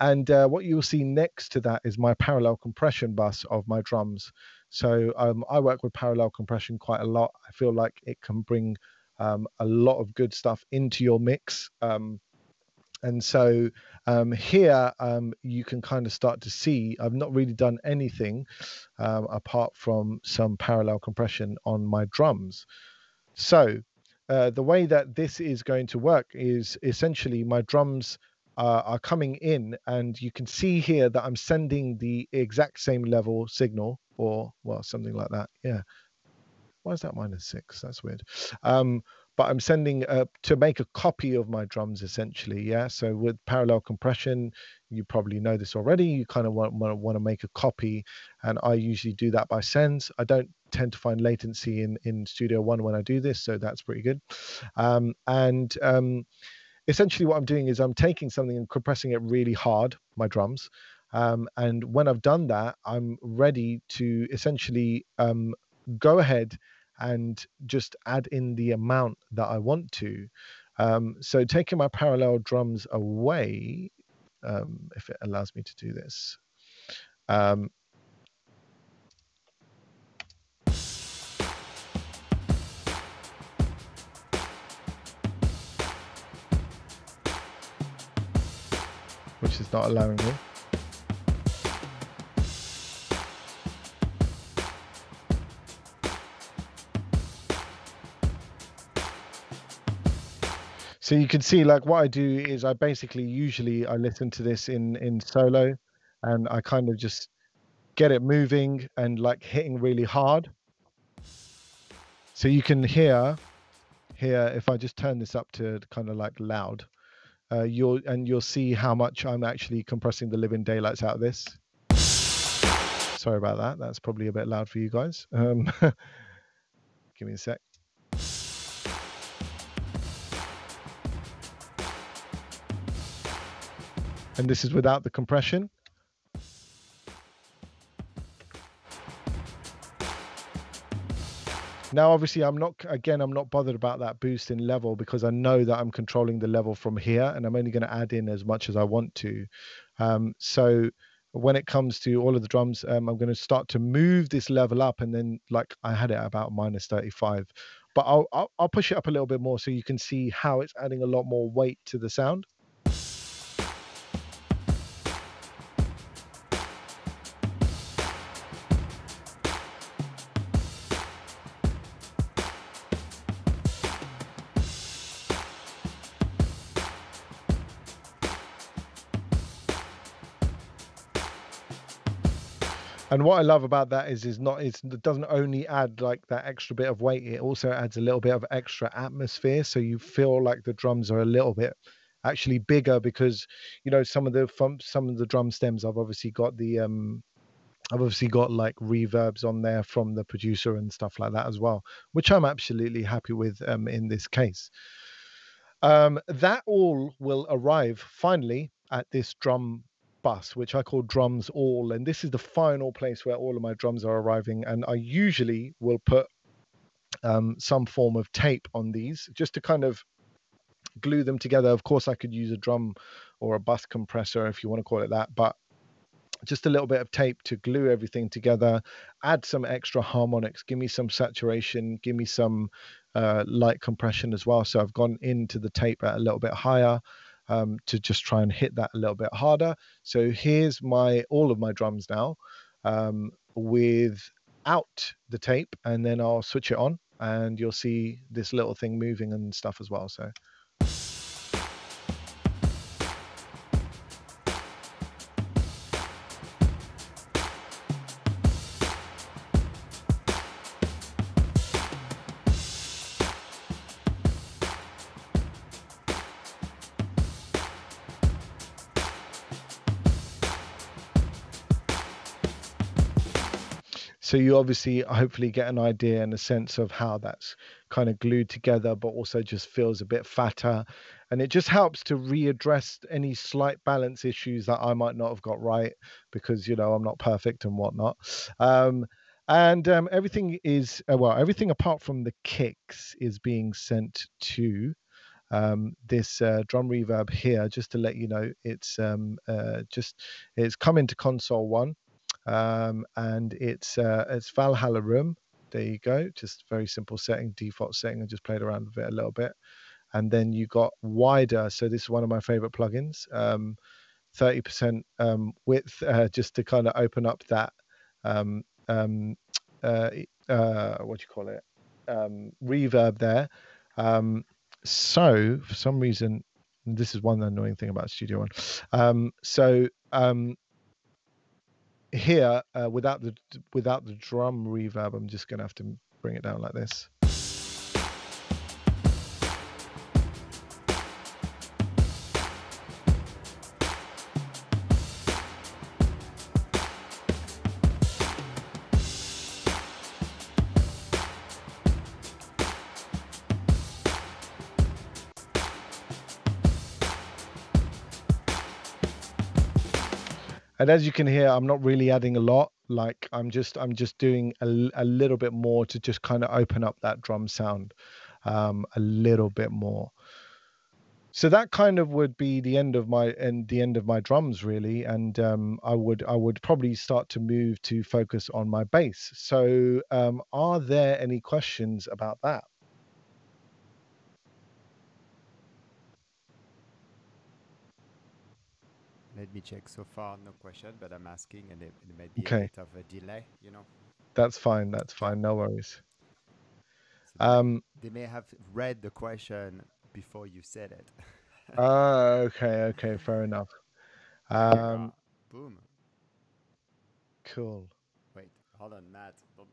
And uh, what you'll see next to that is my parallel compression bus of my drums. So um, I work with parallel compression quite a lot. I feel like it can bring um, a lot of good stuff into your mix. Um, and so um, here um, you can kind of start to see I've not really done anything um, apart from some parallel compression on my drums. So uh, the way that this is going to work is essentially my drums uh, are coming in and you can see here that I'm sending the exact same level signal or well something like that yeah why is that minus six that's weird um, but I'm sending uh, to make a copy of my drums essentially. Yeah. So with parallel compression, you probably know this already. You kind of want, want, want to make a copy, and I usually do that by sends. I don't tend to find latency in in Studio One when I do this, so that's pretty good. Um, and um, essentially, what I'm doing is I'm taking something and compressing it really hard, my drums. Um, and when I've done that, I'm ready to essentially um, go ahead and just add in the amount that I want to. Um, so taking my parallel drums away, um, if it allows me to do this. Is not allowing me. so you can see like what i do is i basically usually i listen to this in in solo and i kind of just get it moving and like hitting really hard so you can hear here if i just turn this up to kind of like loud uh, you'll and you'll see how much i'm actually compressing the living daylights out of this. Sorry about that. That's probably a bit loud for you guys. Um, give me a sec. And this is without the compression. Now, obviously, I'm not, again, I'm not bothered about that boost in level because I know that I'm controlling the level from here and I'm only going to add in as much as I want to. Um, so when it comes to all of the drums, um, I'm going to start to move this level up and then like I had it about minus 35, but I'll, I'll, I'll push it up a little bit more so you can see how it's adding a lot more weight to the sound. And what I love about that is is not it's, it doesn't only add like that extra bit of weight, it also adds a little bit of extra atmosphere. So you feel like the drums are a little bit actually bigger because you know some of the some of the drum stems I've obviously got the um I've obviously got like reverbs on there from the producer and stuff like that as well, which I'm absolutely happy with um, in this case. Um, that all will arrive finally at this drum bus, which I call drums all. And this is the final place where all of my drums are arriving. And I usually will put um, some form of tape on these just to kind of glue them together. Of course, I could use a drum or a bus compressor if you want to call it that, but just a little bit of tape to glue everything together, add some extra harmonics, give me some saturation, give me some uh, light compression as well. So I've gone into the tape at a little bit higher um, to just try and hit that a little bit harder. So here's my all of my drums now um, without the tape, and then I'll switch it on, and you'll see this little thing moving and stuff as well. So so you obviously hopefully get an idea and a sense of how that's kind of glued together, but also just feels a bit fatter. And it just helps to readdress any slight balance issues that I might not have got right because, you know, I'm not perfect and whatnot. Um, and um, everything is, uh, well, everything apart from the kicks is being sent to um, this uh, drum reverb here, just to let you know, it's um, uh, just it's come into console one, um, and it's uh, it's Valhalla Room. There you go, just very simple setting, default setting. I just played around with it a little bit, and then you got wider. So this is one of my favorite plugins. Um, 30% um, width, uh, just to kind of open up that um, um, uh, uh, what do you call it? Um, reverb there. Um, so for some reason, this is one annoying thing about Studio One. Um, so um, here, uh, without the without the drum reverb, I'm just going to have to bring it down like this. And as you can hear i'm not really adding a lot. Like i'm just i'm just doing a, a little bit more to just kind of open up that drum sound um, a little bit more. So that kind of would be the end of my and the end of my drums really. And um, i would i would probably start to move to focus on my bass. So um, are there any questions about that Let me check. So far, no question, but I'm asking, and it, it may be Okay. a bit of a delay. You know, that's fine that's fine no worries so they, may, um they may have read the question before you said it. uh, okay okay fair enough um boom. cool Wait, hold on, Matt. Don't-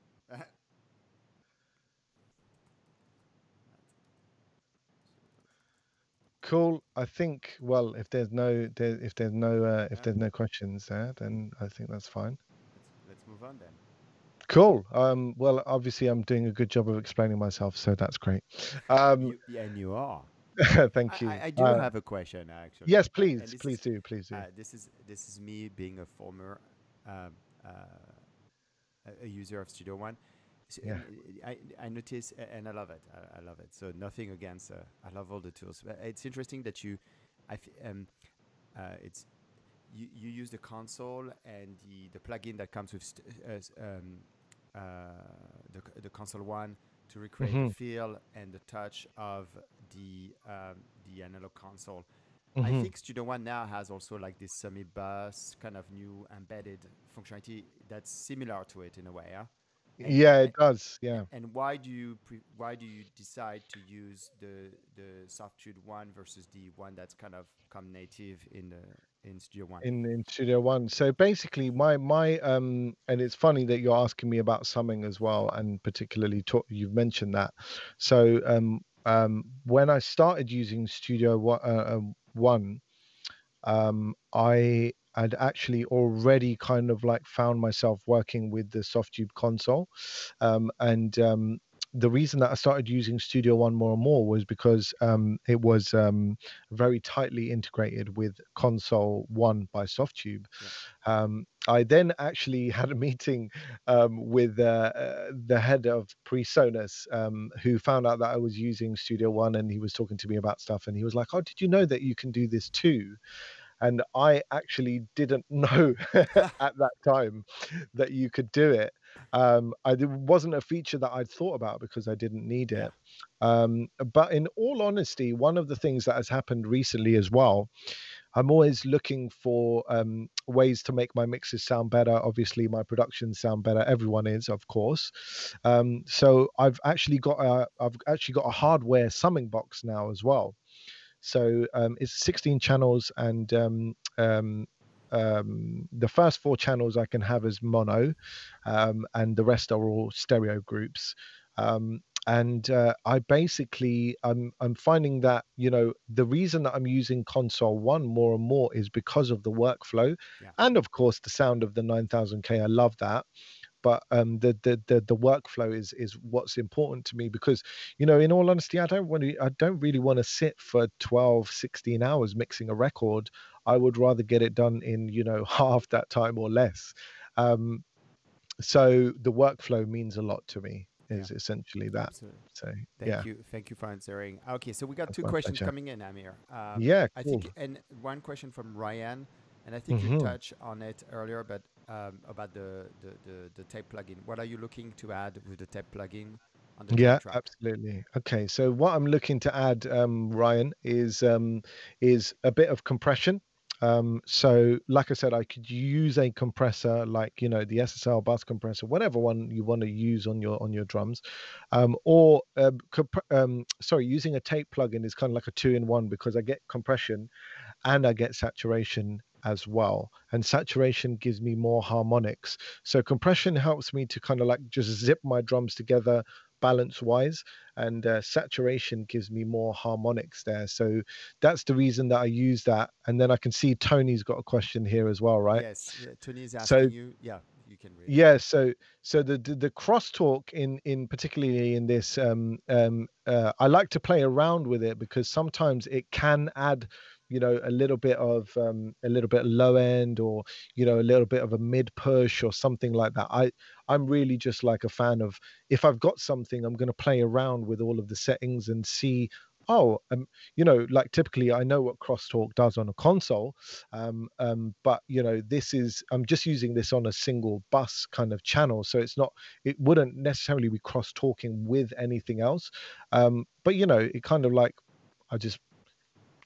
Cool. I think well, if there's no there, if there's no uh, if Yeah. there's no questions there, then I think that's fine. let's, let's move on then. Cool. Um, well, obviously I'm doing a good job of explaining myself, so that's great. Um, You, yeah, and you are. thank you. I, I, do Uh, have a question actually. yes, please, please is, do, please do. Uh, this is this is me being a former uh, a- a user of Studio One. So, Yeah. uh, I, I notice and I love it. I, I love it. So nothing against. Uh, I love all the tools. But it's interesting that you, I um, uh, it's you, you use the console and the, the plugin that comes with st- uh, um, uh, the the console one to recreate Mhm. the feel and the touch of the um, the analog console. I Mhm. think Studio One now has also like this semi-bus kind of new embedded functionality that's similar to it in a way. Yeah. And- Yeah, it does. Yeah. And why do you pre- why do you decide to use the the Softube one versus the one that's kind of come native in the in Studio One? in in studio one so basically my my um and it's funny that you're asking me about summing as well and particularly talk, you've mentioned that so um um when i started using studio one, uh, um, one um i had actually already kind of like found myself working with the softube console um and um the reason that I started using Studio One more and more was because um, it was um, very tightly integrated with Console One by Softube. Um, I then actually had a meeting um, with uh, uh, the head of PreSonus, um, who found out that I was using Studio One, and he was talking to me about stuff, and he was like, "Oh, did you know that you can do this too?" And I actually didn't know at that time that you could do it. Um, I, it wasn't a feature that I'd thought about because I didn't need it. Um, but in all honesty, one of the things that has happened recently as well, I'm always looking for um, ways to make my mixes sound better. Obviously, my productions sound better. Everyone is, of course. Um, so I've actually got a I've actually got a hardware summing box now as well. So um, it's 16 channels, and um, um, um, the first four channels I can have as mono, um, and the rest are all stereo groups. Um, and uh, I basically I'm I'm finding that you know the reason that I'm using console one more and more is because of the workflow, Yeah. and of course the sound of the 9000K. I love that, but um, the, the the the workflow is is what's important to me because you know, in all honesty, I don't want to. I don't really want to sit for 12, 16 hours mixing a record. I would rather get it done in you know half that time or less. Um, so the workflow means a lot to me. Is yeah. essentially that. Absolutely. So thank yeah. you, thank you for answering. Okay, so we got That's two questions pleasure. coming in, Aamir. Um, yeah, cool. I think, and one question from Ryan and I think mm-hmm. you touched on it earlier, but um, about the, the, the, the, tape plugin. What are you looking to add with the tape plugin? The yeah, absolutely. Okay, so what I'm looking to add, um, Ryan, is um, is a bit of compression. Um, so, like I said, I could use a compressor, like you know the SSL bus compressor, whatever one you want to use on your on your drums, um, or um, comp- um, sorry, using a tape plugin is kind of like a two in one because I get compression and I get saturation as well. And saturation gives me more harmonics. So compression helps me to kind of like just zip my drums together balance wise and uh, saturation gives me more harmonics there so that's the reason that i use that and then i can see tony's got a question here as well right yes yeah, tony's asking so, you yeah you can read yeah so so the the, the crosstalk in in particularly in this um um uh, i like to play around with it because sometimes it can add you know a little bit of um, a little bit low end or you know a little bit of a mid push or something like that. I i'm really just like a fan of if i've got something i'm going to play around with all of the settings and see oh um, you know like typically i know what crosstalk does on a console um, um, but you know this is i'm just using this on a single bus kind of channel so it's not it wouldn't necessarily be cross talking with anything else. Um, but you know it kind of like i just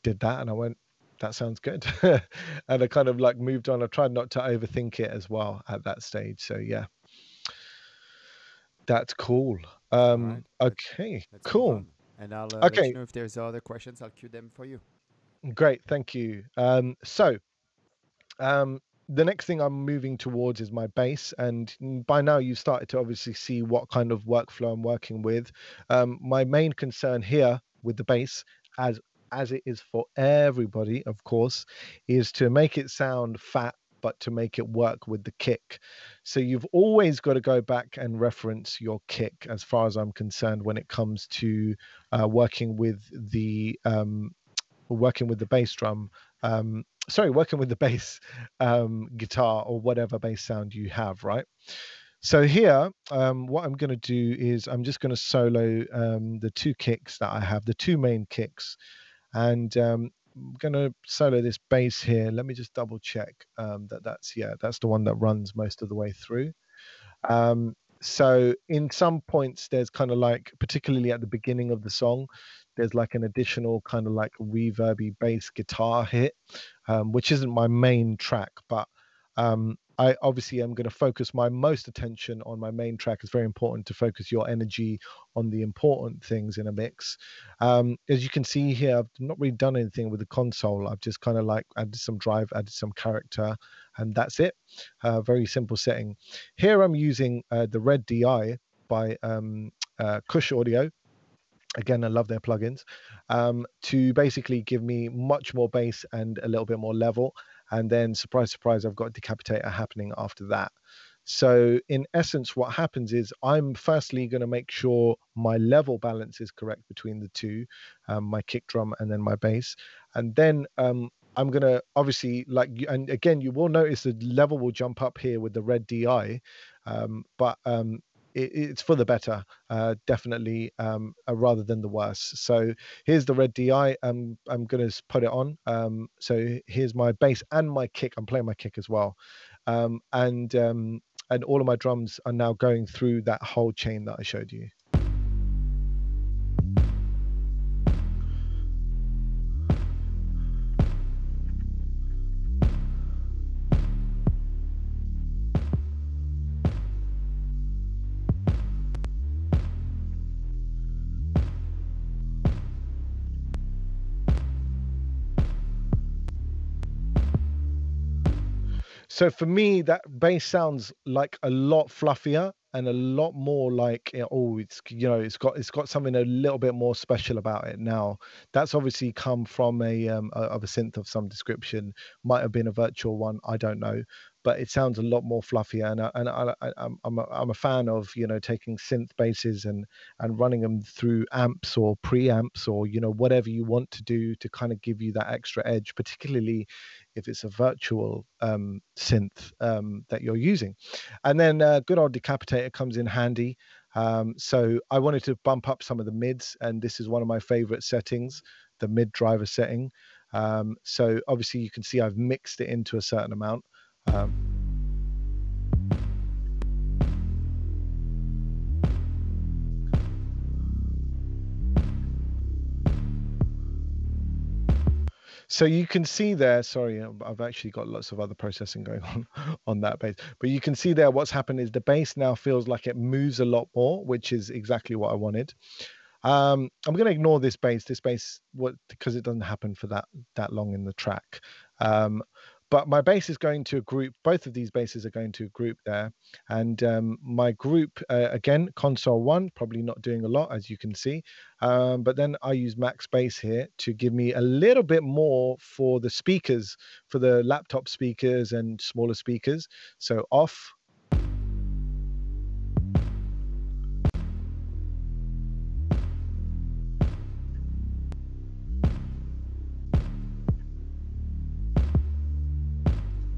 did that and I went, that sounds good. and I kind of like moved on. I tried not to overthink it as well at that stage. So yeah. That's cool. Um right. okay, let's, cool. And I'll uh, okay. let you know if there's other questions. I'll cue them for you. Great, thank you. Um so um the next thing I'm moving towards is my bass. and by now you've started to obviously see what kind of workflow I'm working with. Um, my main concern here with the bass, as as it is for everybody, of course, is to make it sound fat but to make it work with the kick. So you've always got to go back and reference your kick, as far as I'm concerned, when it comes to uh, working with the um, working with the bass drum. Um, sorry, working with the bass um, guitar or whatever bass sound you have, right? So here, um, what I'm going to do is I'm just going to solo um, the two kicks that I have, the two main kicks and um, I'm going to solo this bass here. Let me just double check um, that that's, yeah, that's the one that runs most of the way through. Um, so in some points, there's kind of like, particularly at the beginning of the song, there's like an additional kind of like reverby bass guitar hit, um, which isn't my main track, but um, I obviously am going to focus my most attention on my main track. It's very important to focus your energy on the important things in a mix. Um, as you can see here, I've not really done anything with the console. I've just kind of like added some drive, added some character, and that's it. Uh, very simple setting. Here I'm using uh, the Red DI by um, uh, Kush Audio again i love their plugins um, to basically give me much more bass and a little bit more level and then surprise surprise i've got decapitator happening after that. So in essence what happens is i'm firstly going to make sure my level balance is correct between the two um, my kick drum and then my bass. And then um, i'm going to obviously like and again you will notice the level will jump up here with the red di um, but um, it, it's for the better, uh, definitely, um, uh, rather than the worse. So here's the red DI. I'm I'm going to put it on. Um, so here's my bass and my kick. I'm playing my kick as well, um, and um, and all of my drums are now going through that whole chain that I showed you. So for me that bass sounds like a lot fluffier and a lot more like oh it's you know it's got it's got something a little bit more special about it now that's obviously come from a um of a synth of some description might have been a virtual one i don't know but it sounds a lot more fluffier. And I, and I, I, I'm I'm a, I'm a fan of you know taking synth basses and and running them through amps or preamps or you know whatever you want to do to kind of give you that extra edge, particularly if it's a virtual um, synth um, that you're using. And then uh, good old decapitator comes in handy. Um, so I wanted to bump up some of the mids, and this is one of my favorite settings, the mid driver setting. Um, so obviously you can see I've mixed it into a certain amount. So you can see there sorry um, i've actually got lots of other processing going on on that bass, but you can see there what's happened is the bass now feels like it moves a lot more which is exactly what i wanted. Um, I'm going to ignore this bass, this bass, what because it doesn't happen for that that long in the track. Um, but my bass is going to a group. Both of these basses are going to a group there, and um, my group uh, again console one, probably not doing a lot as you can see. Um, but then I use MaxxBass here to give me a little bit more for the speakers, for the laptop speakers and smaller speakers. So off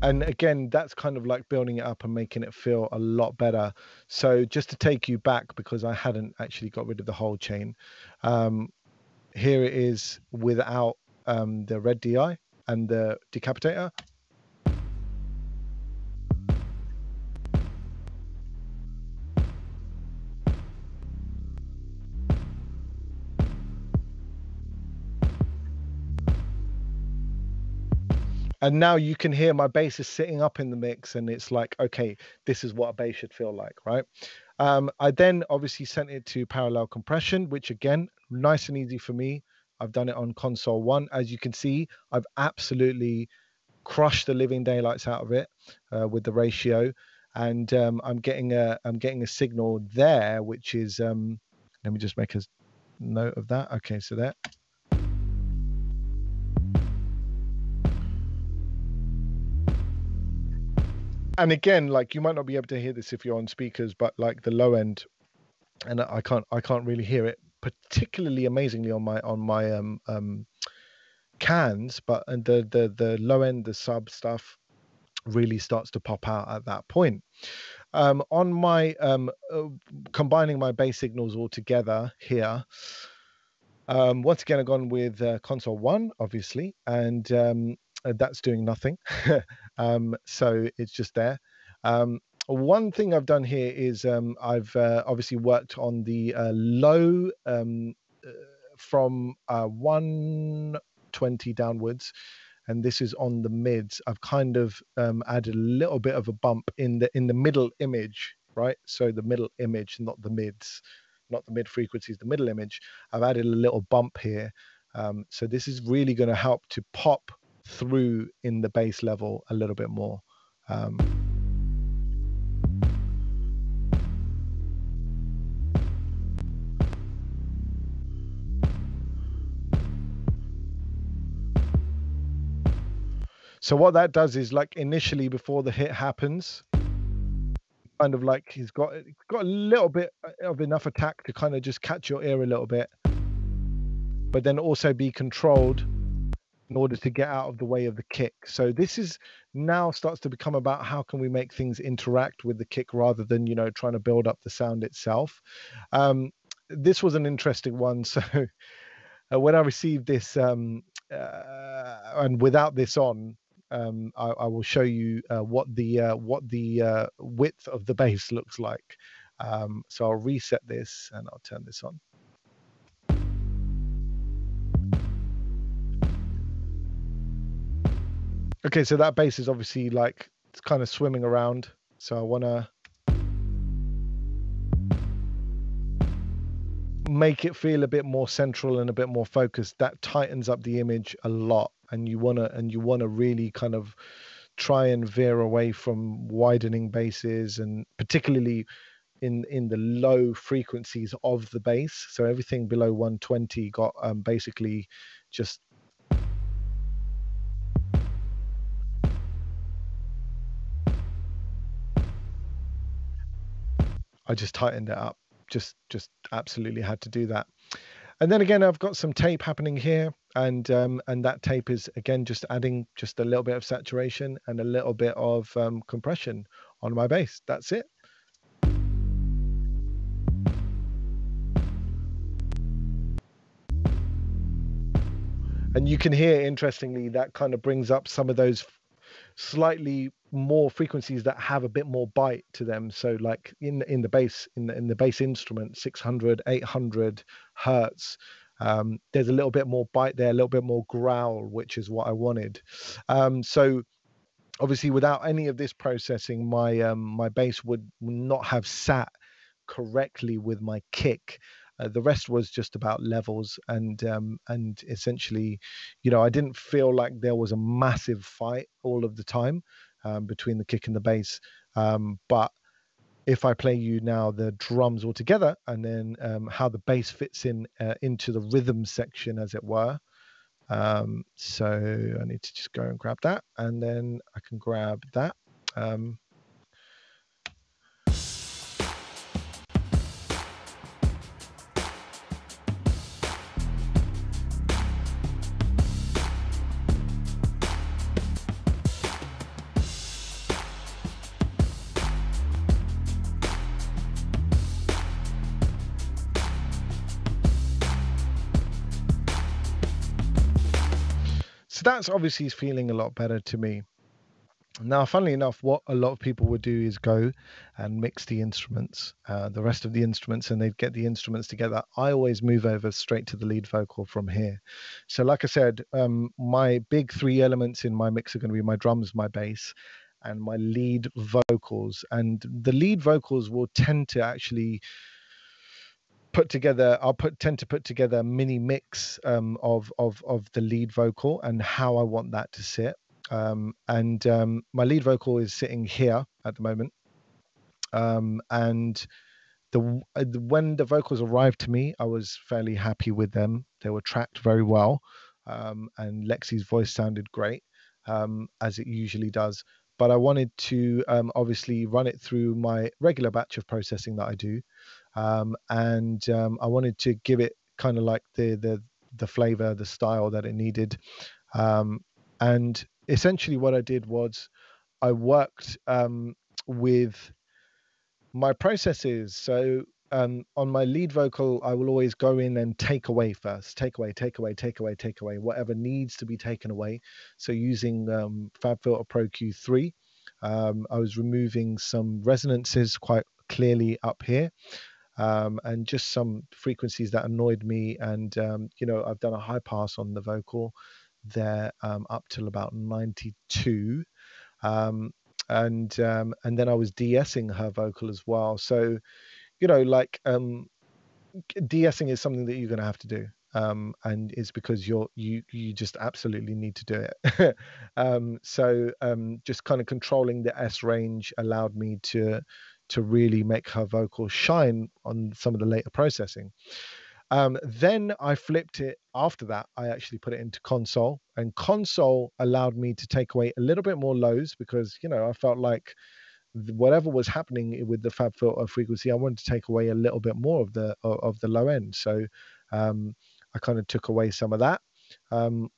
and again that's kind of like building it up and making it feel a lot better. So just to take you back because i hadn't actually got rid of the whole chain um, here it is without um, the red di and the decapitator and now you can hear my bass is sitting up in the mix and it's like okay this is what a bass should feel like right? Um, i then obviously sent it to parallel compression which again nice and easy for me. I've done it on console one. As you can see i've absolutely crushed the living daylights out of it uh, with the ratio. And um, i'm getting a i'm getting a signal there which is um, let me just make a note of that. Okay so there and again, like you might not be able to hear this if you're on speakers, but like the low end, and I can't I can't really hear it particularly amazingly on my on my um um cans, but and the the the low end the sub stuff really starts to pop out at that point. Um, on my um, uh, combining my bass signals all together here. Um, once again, I've gone with uh, console one, obviously, and um, that's doing nothing. um, so it's just there. Um, one thing I've done here is um, I've uh, obviously worked on the uh, low um, uh, from uh, 120 downwards, and this is on the mids. I've kind of um, added a little bit of a bump in the in the middle image, right? So the middle image, not the mids, not the mid frequencies, the middle image. I've added a little bump here. Um, so this is really going to help to pop through in the bass level a little bit more. Um, so what that does is like initially before the hit happens, kind of like he's got got a little bit of enough attack to kind of just catch your ear a little bit, but then also be controlled in order to get out of the way of the kick. So this is now starts to become about how can we make things interact with the kick rather than you know trying to build up the sound itself. Um, this was an interesting one. So uh, when I received this um, uh, and without this on, um, I, I, will show you uh, what the uh, what the uh, width of the bass looks like. Um, so I'll reset this and I'll turn this on. Okay, so that bass is obviously like it's kind of swimming around. So I want to make it feel a bit more central and a bit more focused. That tightens up the image a lot, and you wanna and you wanna really kind of try and veer away from widening basses and particularly in in the low frequencies of the bass. So everything below 120 got um, basically just I just tightened it up. Just just absolutely had to do that. And then again, I've got some tape happening here, and um, and that tape is again just adding just a little bit of saturation and a little bit of um, compression on my bass. That's it. And you can hear, interestingly, that kind of brings up some of those slightly more frequencies that have a bit more bite to them. So, like in in the bass, in the, in the bass instrument, 600, 800 hertz. Um, there's a little bit more bite there, a little bit more growl, which is what I wanted. Um, so, obviously, without any of this processing, my um, my bass would not have sat correctly with my kick. Uh, the rest was just about levels and um, and essentially, you know, I didn't feel like there was a massive fight all of the time um, between the kick and the bass. Um, but if I play you now the drums all together and then um, how the bass fits in uh, into the rhythm section, as it were. Um, so I need to just go and grab that, and then I can grab that. Um, that's obviously feeling a lot better to me. Now, funnily enough, what a lot of people would do is go and mix the instruments, uh, the rest of the instruments, and they'd get the instruments together. I always move over straight to the lead vocal from here. So, like I said, um, my big three elements in my mix are going to be my drums, my bass, and my lead vocals. And the lead vocals will tend to actually put together i'll put tend to put together a mini mix um, of of of the lead vocal and how i want that to sit. Um, and um, my lead vocal is sitting here at the moment. Um, and the uh, when the vocals arrived to me i was fairly happy with them. They were tracked very well um, and Lexie's voice sounded great um, as it usually does. But i wanted to obviously run it through my regular batch of processing that i do um, and um, I wanted to give it kind of like the the the flavor, the style that it needed. Um, and essentially, what I did was I worked um, with my processes. So um, on my lead vocal, I will always go in and take away first, take away, take away, take away, take away, whatever needs to be taken away. So using um, FabFilter Pro Q3, um, I was removing some resonances quite clearly up here um, and just some frequencies that annoyed me. And um, you know, I've done a high pass on the vocal there um, up till about 92, um, and um, and then I was de-essing her vocal as well. So, you know, like um, de-essing is something that you're going to have to do. Um, and it's because you're you you just absolutely need to do it. um, so um, just kind of controlling the S range allowed me to to really make her vocal shine on some of the later processing. Um, then I flipped it after that. I actually put it into console, and console allowed me to take away a little bit more lows because you know I felt like whatever was happening with the FabFilter frequency, I wanted to take away a little bit more of the of, the low end. So um, I kind of took away some of that. Um,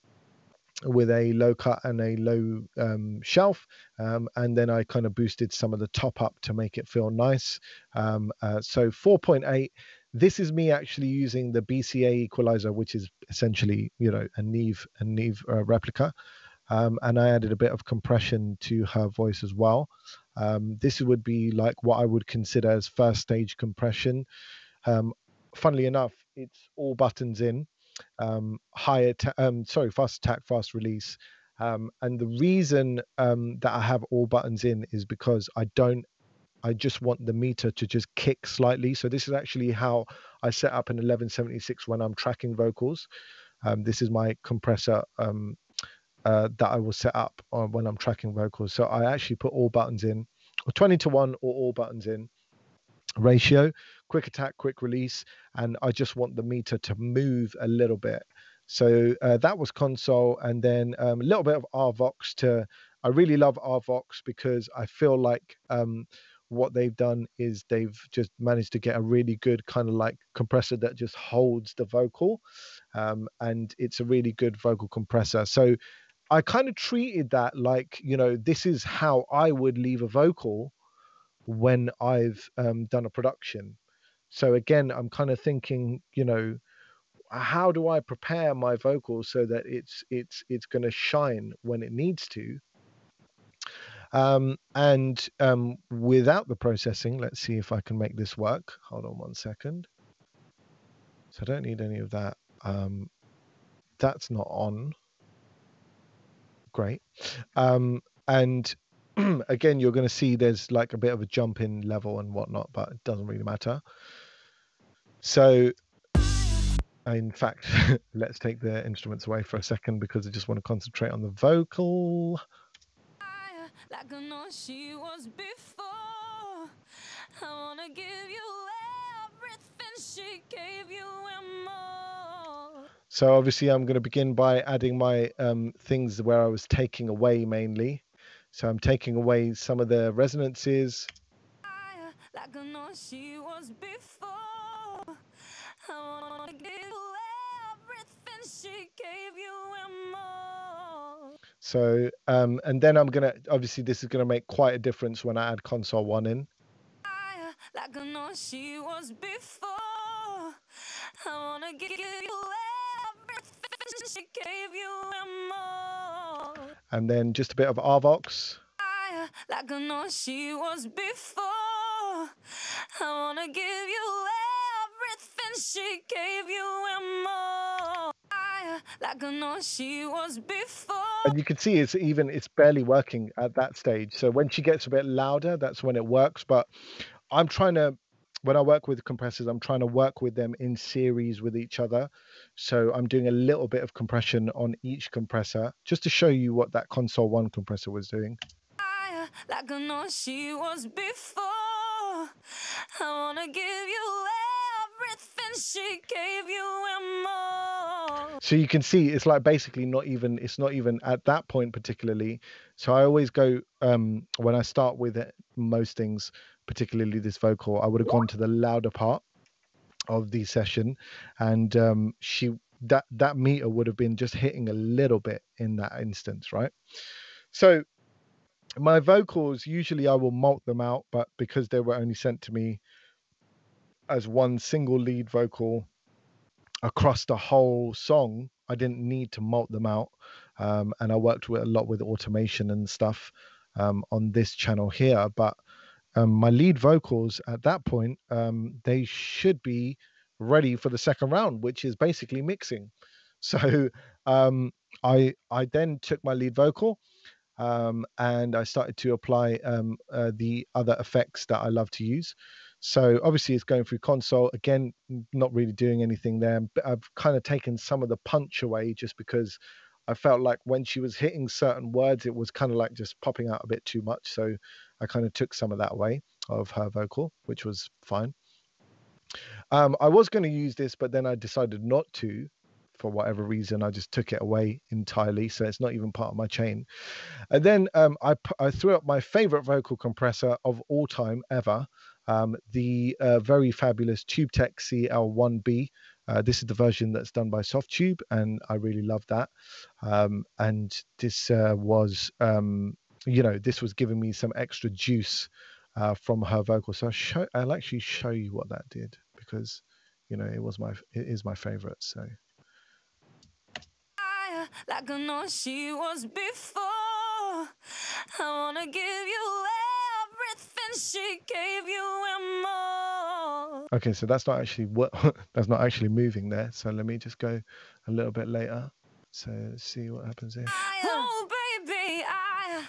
with a low cut and a low um, shelf. Um, and then I kind of boosted some of the top up to make it feel nice. Um, uh, so 4.8. This is me actually using the BCA equalizer, which is essentially, you know, a Neve a Neve uh, replica. Um, and I added a bit of compression to her voice as well. Um, this would be like what I would consider as first stage compression. Um, funnily enough, it's all buttons in um, higher, um, sorry, fast attack, fast release. Um, and the reason um, that I have all buttons in is because I don't, I just want the meter to just kick slightly. So this is actually how I set up an 1176 when I'm tracking vocals. Um, this is my compressor um, uh, that I will set up uh, when I'm tracking vocals. So I actually put all buttons in, or 20 to 1 or all buttons in ratio quick attack, quick release, and I just want the meter to move a little bit. So uh, that was console, and then um, a little bit of RVox to. I really love RVox because I feel like um, what they've done is they've just managed to get a really good kind of like compressor that just holds the vocal um, and it's a really good vocal compressor so i kind of treated that like you know this is how i would leave a vocal when i've um, done a production so again i'm kind of thinking you know how do i prepare my vocals so that it's it's it's going to shine when it needs to um, and um, without the processing, let's see if I can make this work. Hold on one second. So I don't need any of that. Um, that's not on. Great. Um, and again, you're going to see there's like a bit of a jump in level and whatnot, but it doesn't really matter. So in fact, let's take the instruments away for a second because I just want to concentrate on the vocal like I know she was before. I wanna give you everything she gave you and more. So obviously I'm going to begin by adding my um, things where I was taking away mainly. So I'm taking away some of the resonances. Like I know she was before. I wanna give you everything she gave you and more. So, um, and then I'm going to, obviously this is going to make quite a difference when I add console one in. Like I know she was before. I wanna give you everything she gave you and more. And then just a bit of RVox. Like I know she was before. I wanna give you everything she gave you and more like I know she was before. And you can see it's even it's barely working at that stage. So when she gets a bit louder, that's when it works. But I'm trying to when I work with compressors, I'm trying to work with them in series with each other. So I'm doing a little bit of compression on each compressor just to show you what that console one compressor was doing. Like I know she was before. I wanna give you everything she gave you and more. So you can see it's like basically not even it's not even at that point particularly. So I always go um when I start with it, most things, particularly this vocal, I would have gone to the louder part of the session and um she that that meter would have been just hitting a little bit in that instance, right? So my vocals usually I will mult them out, but because they were only sent to me as one single lead vocal across the whole song. I didn't need to mult them out. Um, and I worked with a lot with automation and stuff um, on this channel here. But um, my lead vocals at that point, um, they should be ready for the second round, which is basically mixing. So um, I I then took my lead vocal um, and I started to apply uh, the other effects that I love to use. So obviously it's going through console again, not really doing anything there. But I've kind of taken some of the punch away just because I felt like when she was hitting certain words, it was kind of like just popping out a bit too much. So I kind of took some of that away of her vocal, which was fine. Um, I was going to use this, but then I decided not to for whatever reason. I just took it away entirely, so it's not even part of my chain. And then um, I, I threw up my favorite vocal compressor of all time ever, um, the uh, very fabulous TubeTech CL1B. Uh, this is the version that's done by Softube, and I really love that. Um, and this uh, was, um, you know, this was giving me some extra juice uh, from her vocal. So I'll, show, I'll actually show you what that did because, you know, it was my, it is my favorite. So. Like I know she was before. I wanna give you everything she gave you and more. Okay, so that's not actually what that's not actually moving there. So let me just go a little bit later. So let's see what happens here. Oh baby, I,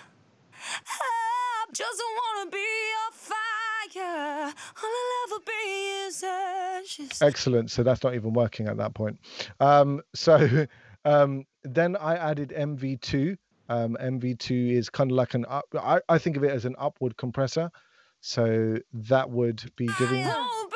I just wanna be a fire. All I'll ever be is ashes. Excellent. So that's not even working at that point. Um, so um, then I added MV2 um, MV2 is kind of like an up. I, I think of it as an upward compressor, so that would be giving oh,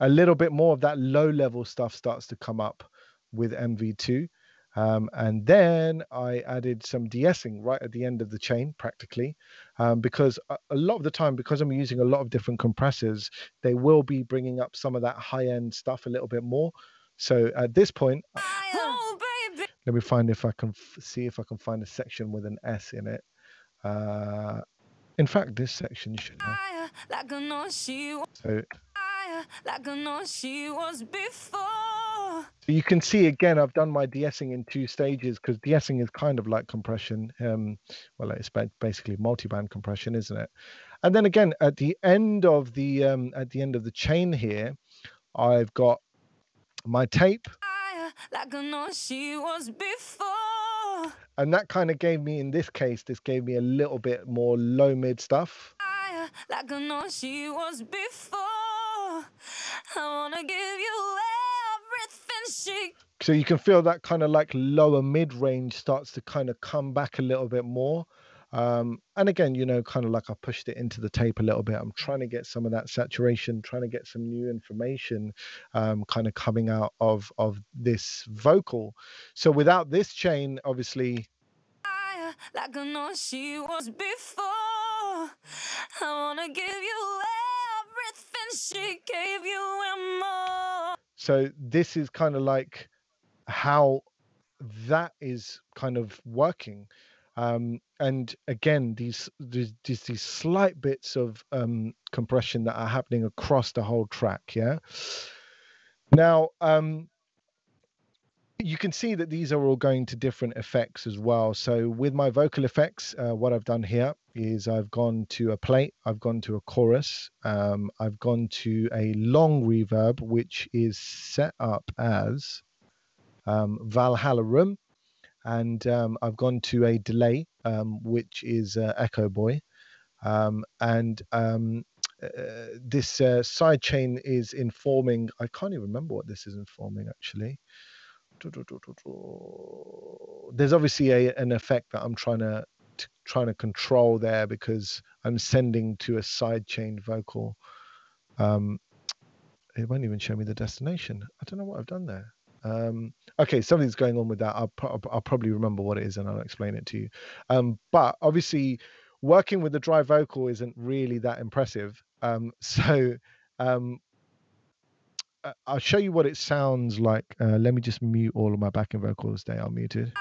a little bit more of that low level stuff starts to come up with MV2. Um, and then I added some de-essing right at the end of the chain, practically, um, because a, a, lot of the time, because I'm using a lot of different compressors, they will be bringing up some of that high-end stuff a little bit more. So at this point, oh, let me find if I can see if I can find a section with an S in it. Uh, in fact, this section should have. So like I know she was before. So you can see again, I've done my de-essing in two stages because de-essing is kind of like compression. Um, well, it's basically multi-band compression, isn't it? And then again, at the end of the um, at the end of the chain here, I've got my tape. Like I know she was before. And that kind of gave me, in this case, this gave me a little bit more low mid stuff. Like I know she was before. I wanna give you everything so you can feel that kind of like lower mid range starts to kind of come back a little bit more. Um, and again you know kind of like i pushed it into the tape a little bit. I'm trying to get some of that saturation trying to get some new information um, kind of coming out of of this vocal. So without this chain obviously like I know she was before. I wanna give you she gave you and more. So this is kind of like how that is kind of working. Um, and again, these, these these slight bits of um, compression that are happening across the whole track. Yeah. Now, um, you can see that these are all going to different effects as well. So with my vocal effects, uh, what I've done here is I've gone to a plate, I've gone to a chorus, um, I've gone to a long reverb, which is set up as um, Valhalla Room, and um, I've gone to a delay, um, which is uh, Echo Boy, um, and um, uh, this uh, side chain is informing. I can't even remember what this is informing actually there's obviously a, an effect that I'm trying to, to, trying to control there because I'm sending to a sidechain vocal. Um, it won't even show me the destination. I don't know what I've done there. Um, okay, something's going on with that. I'll, pro- I'll probably remember what it is and I'll explain it to you. Um, but obviously, working with the dry vocal isn't really that impressive. Um, so um, I'll show you what it sounds like. Uh, let me just mute all of my backing vocals. They are muted.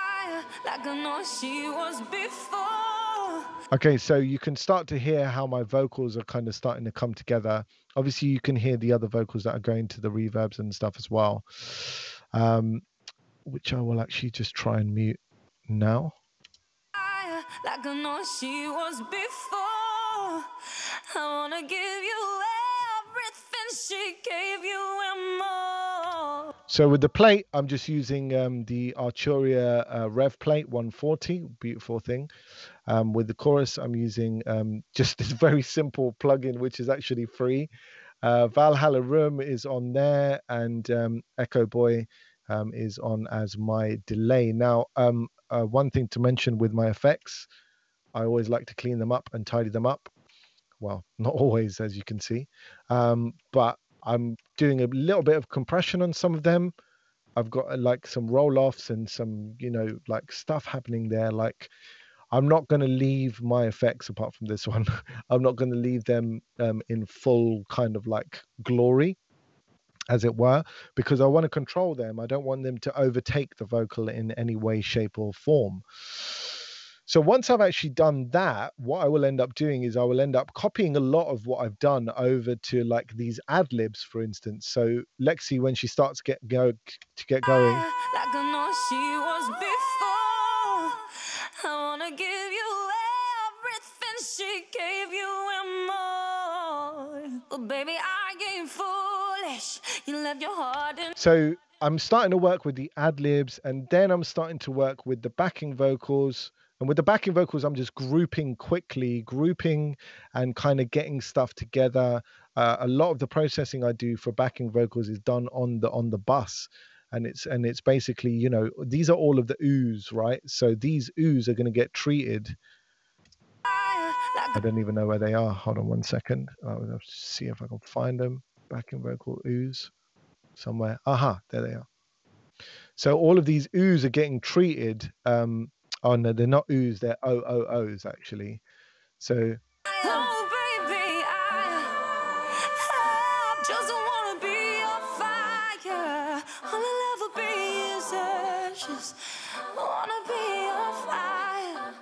Okay, so you can start to hear how my vocals are kind of starting to come together. Obviously, you can hear the other vocals that are going to the reverbs and stuff as well, um, which I will actually just try and mute now. Like I know she was before. I wanna give you she gave you. So with the plate, I'm just using um, the Arturia uh, Rev plate 140, beautiful thing. Um, with the chorus, I'm using um, just this very simple plugin, which is actually free. Uh, Valhalla Room is on there, and um, Echo Boy um, is on as my delay. Now, um, uh, one thing to mention with my effects, I always like to clean them up and tidy them up well, not always, as you can see. Um, but I'm doing a little bit of compression on some of them. I've got like some roll offs and some, you know, like stuff happening there. Like, I'm not going to leave my effects apart from this one. I'm not going to leave them um, in full kind of like glory, as it were, because I want to control them. I don't want them to overtake the vocal in any way, shape, or form. So once I've actually done that, what I will end up doing is I will end up copying a lot of what I've done over to like these ad libs, for instance. So Lexie, when she starts get go to get going. So I'm starting to work with the ad libs, and then I'm starting to work with the backing vocals and with the backing vocals, I'm just grouping quickly, grouping and kind of getting stuff together. Uh, a lot of the processing I do for backing vocals is done on the on the bus, and it's and it's basically you know these are all of the oohs, right? So these oohs are going to get treated. I don't even know where they are. Hold on one second. I'll see if I can find them. Backing vocal oohs somewhere. Aha, there they are. So all of these oohs are getting treated. Um, oh no, they're not oohs, they're oh, oh, OOOs actually. So Oh, baby, I, I just wanna be your fire. I'll ever be is. Wanna be your fire.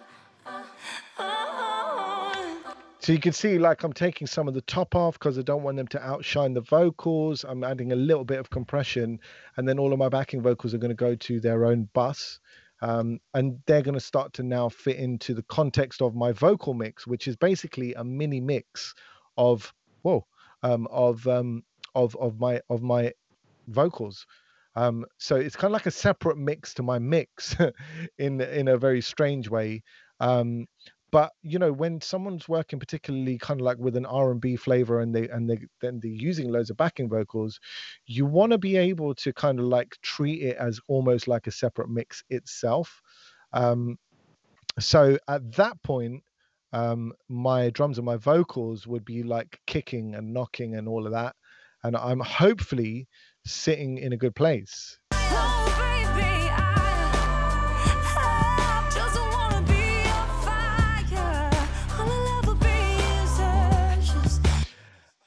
Oh. So you can see like I'm taking some of the top off because I don't want them to outshine the vocals. I'm adding a little bit of compression and then all of my backing vocals are going to go to their own bus. Um, and they're going to start to now fit into the context of my vocal mix, which is basically a mini mix of whoa um, of um, of of my of my vocals. Um, so it's kind of like a separate mix to my mix in in a very strange way. Um, but you know when someone's working particularly kind of like with an r&b flavor and they and they then they're using loads of backing vocals you want to be able to kind of like treat it as almost like a separate mix itself. Um so at that point um my drums and my vocals would be like kicking and knocking and all of that and i'm hopefully sitting in a good place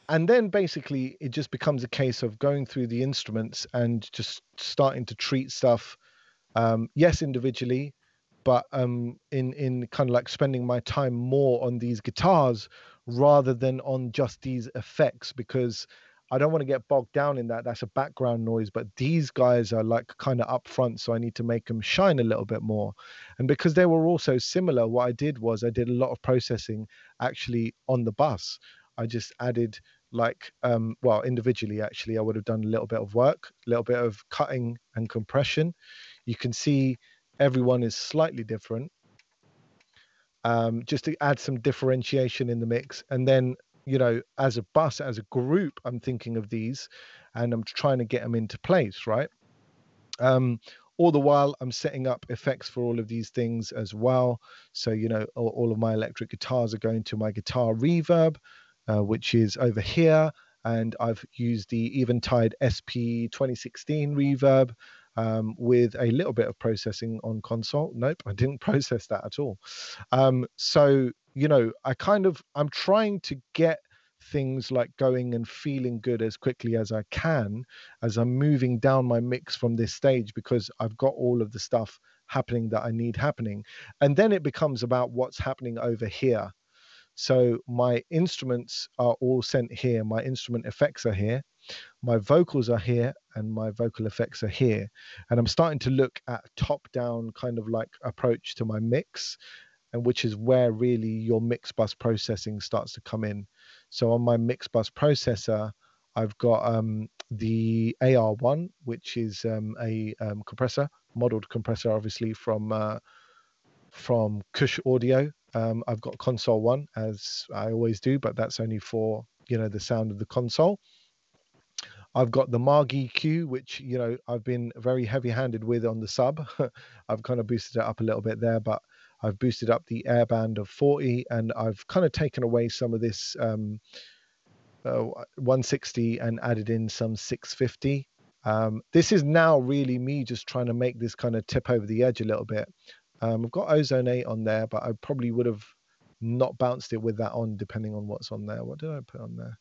and then basically it just becomes a case of going through the instruments and just starting to treat stuff um yes individually but um in in kind of like spending my time more on these guitars rather than on just these effects because I don't want to get bogged down in that. That's a background noise, but these guys are like kind of up front, so I need to make them shine a little bit more. And because they were also similar, what I did was I did a lot of processing actually on the bus. I just added like um well individually actually i would have done a little bit of work a little bit of cutting and compression. You can see everyone is slightly different um just to add some differentiation in the mix. And then you know as a bus as a group i'm thinking of these and i'm trying to get them into place right? Um all the while i'm setting up effects for all of these things as well. So you know all, all of my electric guitars are going to my guitar reverb uh, which is over here and i've used the eventide sp 2016 reverb um, with a little bit of processing on console. Nope i didn't process that at all. Um, so you know i kind of i'm trying to get things like going and feeling good as quickly as i can as i'm moving down my mix from this stage because i've got all of the stuff happening that i need happening. And then it becomes about what's happening over here so my instruments are all sent here. My instrument effects are here. My vocals are here and my vocal effects are here. And i'm starting to look at top down kind of like approach to my mix and which is where really your mix bus processing starts to come in. So on my mix bus processor i've got um, the ar1 which is um, a um, compressor modeled compressor obviously from uh, from kush audio um, i've got console one as i always do but that's only for you know the sound of the console I've got the Maag EQ, which you know I've been very heavy-handed with on the sub. I've kind of boosted it up a little bit there, but I've boosted up the airband of 40, and I've kind of taken away some of this um, uh, 160 and added in some 650. Um, this is now really me just trying to make this kind of tip over the edge a little bit. Um, I've got Ozone 8 on there, but I probably would have not bounced it with that on, depending on what's on there. What did I put on there?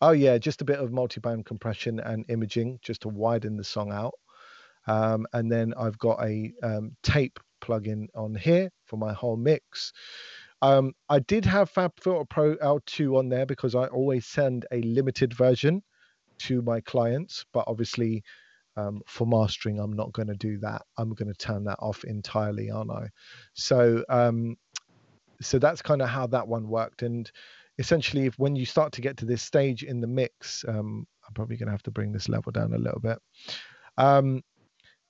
Oh yeah, just a bit of multi-band compression and imaging just to widen the song out. Um, and then I've got a um, tape plugin on here for my whole mix. Um, I did have FabFilter Pro L2 on there because I always send a limited version to my clients, but obviously um, for mastering, I'm not going to do that. I'm going to turn that off entirely, aren't I? So, um, so that's kind of how that one worked. And essentially, if when you start to get to this stage in the mix, um, I'm probably going to have to bring this level down a little bit. Um,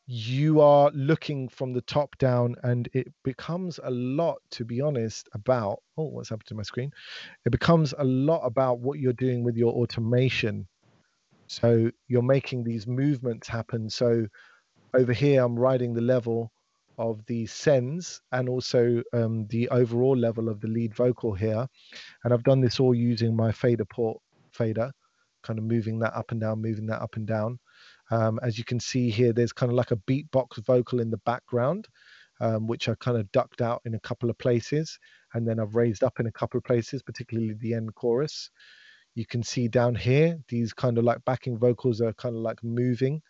you are looking from the top down, and it becomes a lot, to be honest, about oh, what's happened to my screen? It becomes a lot about what you're doing with your automation. So you're making these movements happen. So over here, I'm riding the level of the sends and also um, the overall level of the lead vocal here. And I've done this all using my fader port fader. kind of moving that up and down, moving that up and down. Um, as you can see here, there's kind of like a beatbox vocal in the background, um, which I kind of ducked out in a couple of places, and then I've raised up in a couple of places, particularly the end chorus. You can see down here, these kind of like backing vocals are kind of like moving.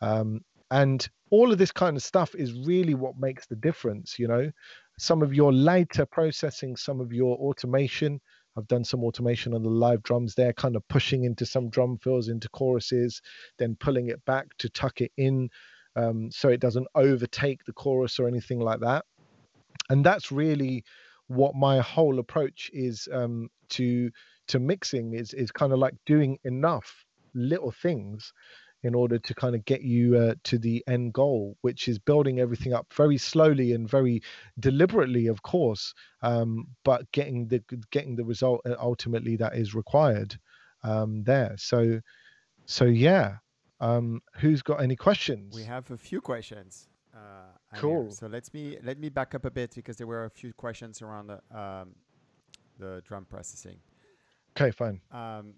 Um, and all of this kind of stuff is really what makes the difference, you know. Some of your later processing, some of your automation, I've done some automation on the live drums there, kind of pushing into some drum fills into choruses, then pulling it back to tuck it in um, so it doesn't overtake the chorus or anything like that. And that's really what my whole approach is um, to to mixing is is kind of like doing enough little things in order to kind of get you uh, to the end goal, which is building everything up very slowly and very deliberately, of course, um, but getting the getting the result uh, ultimately that is required um, there. So, so yeah. Um, who's got any questions? We have a few questions. Uh. Cool. So let me let me back up a bit because there were a few questions around the um, the drum processing. Okay, fine. Um,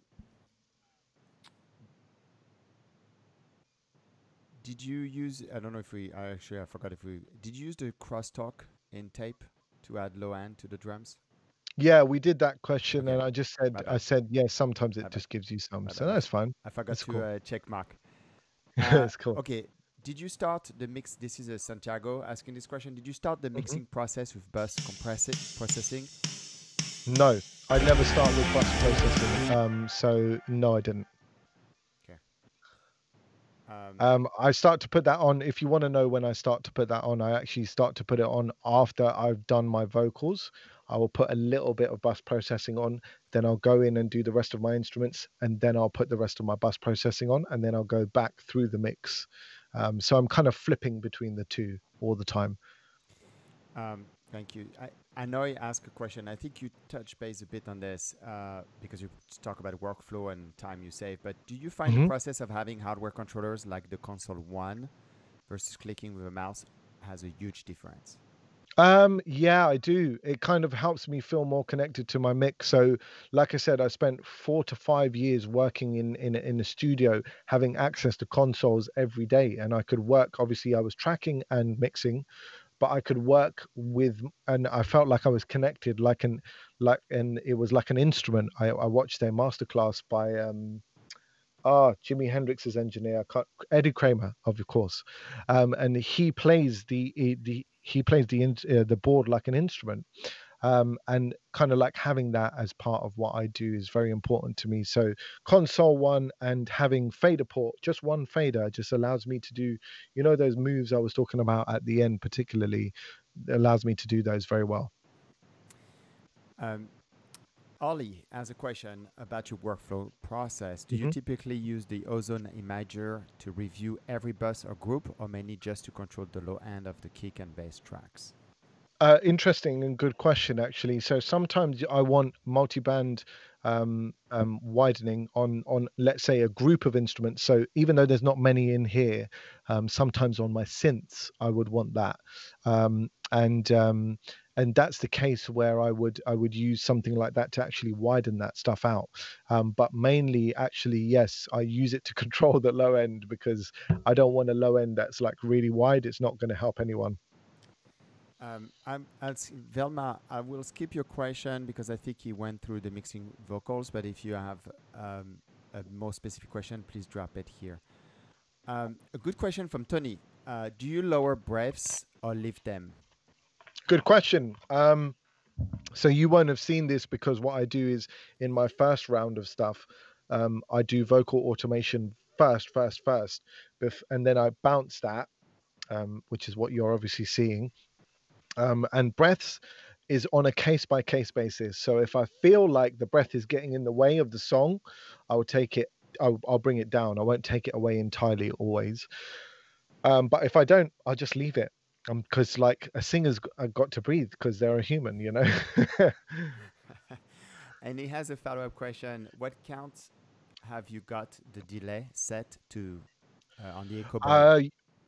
did you use? I don't know if we. I actually I forgot if we. Did you use the crosstalk in tape to add low end to the drums? Yeah, we did that question, Okay. and I just said, I said, yeah, sometimes it just gives you some, so that's fine. I forgot That's to cool. uh, check mark. That's Uh, cool. Okay. Did you start the mix? This is uh, Santiago asking this question. Did you start the Mhm. mixing process with bus compressing processing? No, I never start with bus processing. Um, so no, I didn't. Um, Um, I start to put that on. If you want to know when I start to put that on, I actually start to put it on after I've done my vocals. I will put a little bit of bus processing on, then I'll go in and do the rest of my instruments, and then I'll put the rest of my bus processing on, and then I'll go back through the mix. Um, so I'm kind of flipping between the two all the time. Um, thank you. I, I know I asked a question. I think you touched base a bit on this uh, because you talk about workflow and time you save. But do you find the Mhm. process of having hardware controllers like the console one versus clicking with a mouse has a huge difference? Um, yeah, I do. It kind of helps me feel more connected to my mix. So, like I said, I spent four to five years working in in in a studio, having access to consoles every day, and I could work. Obviously, I was tracking and mixing, but I could work with, and I felt like I was connected, like an like, and it was like an instrument. I I watched their masterclass by um. Ah, Jimi Hendrix's engineer, Eddie Kramer, of course, um, and he plays the he- the he plays the uh, the board like an instrument, um, and kind of like having that as part of what I do is very important to me. So console one and having fader port, just one fader, just allows me to do, you know, those moves I was talking about at the end, particularly, allows me to do those very well. Um, Ollie has a question about your workflow process. Do you Mhm. typically use the Ozone Imager to review every bus or group, or mainly just to control the low end of the kick and bass tracks? Uh, interesting and good question, actually. So sometimes I want multi-band um, um, widening on on let's say a group of instruments. So even though there's not many in here, um, sometimes on my synths I would want that, um, and um, and that's the case where I would I would use something like that to actually widen that stuff out. Um, but mainly, actually, yes, I use it to control the low end because I don't want a low end that's like really wide. It's not going to help anyone. Um, Velma, I will skip your question because I think he went through the mixing vocals. But if you have um, a more specific question, please drop it here. Um, a good question from Tony. Uh, do you lower breaths or lift them? Good question. Um, so you won't have seen this because what I do is in my first round of stuff, um, I do vocal automation first, first, first, and then I bounce that, um, which is what you're obviously seeing. Um, and breaths is on a case by case basis. So if I feel like the breath is getting in the way of the song, I will take it. I'll, I'll bring it down. I won't take it away entirely always. Um, but if I don't, I'll just leave it because like a singer's uh, got to breathe because they're a human you know And he has a follow up question. What count have you got the delay set to uh, on the Echo uh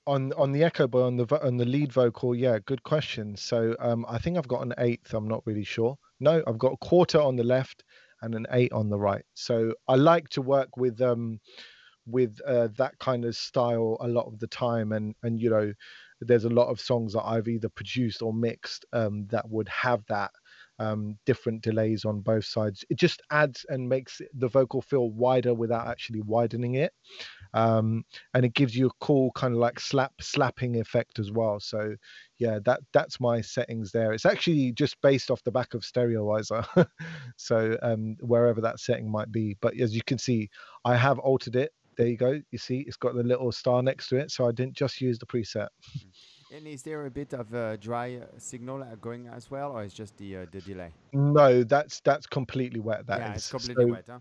on on the echo boy on the on the lead vocal yeah good question so um i think i've got an eighth i'm not really sure no i've got a quarter on the left and an eight on the right. So I like to work with um with uh, that kind of style a lot of the time, and and you know, there's a lot of songs that I've either produced or mixed um, that would have that um, different delays on both sides. It just adds and makes the vocal feel wider without actually widening it. Um, and it gives you a cool kind of like slap slapping effect as well. So yeah, that that's my settings there. It's actually just based off the back of Stereoizer. so um, wherever that setting might be. But as you can see, I have altered it. There you go. You see, it's got the little star next to it. So I didn't just use the preset. And is there a bit of a dry uh, signal going as well, or is just the uh, the delay? No, that's that's completely wet. That yeah, is. it's completely so, wet, huh?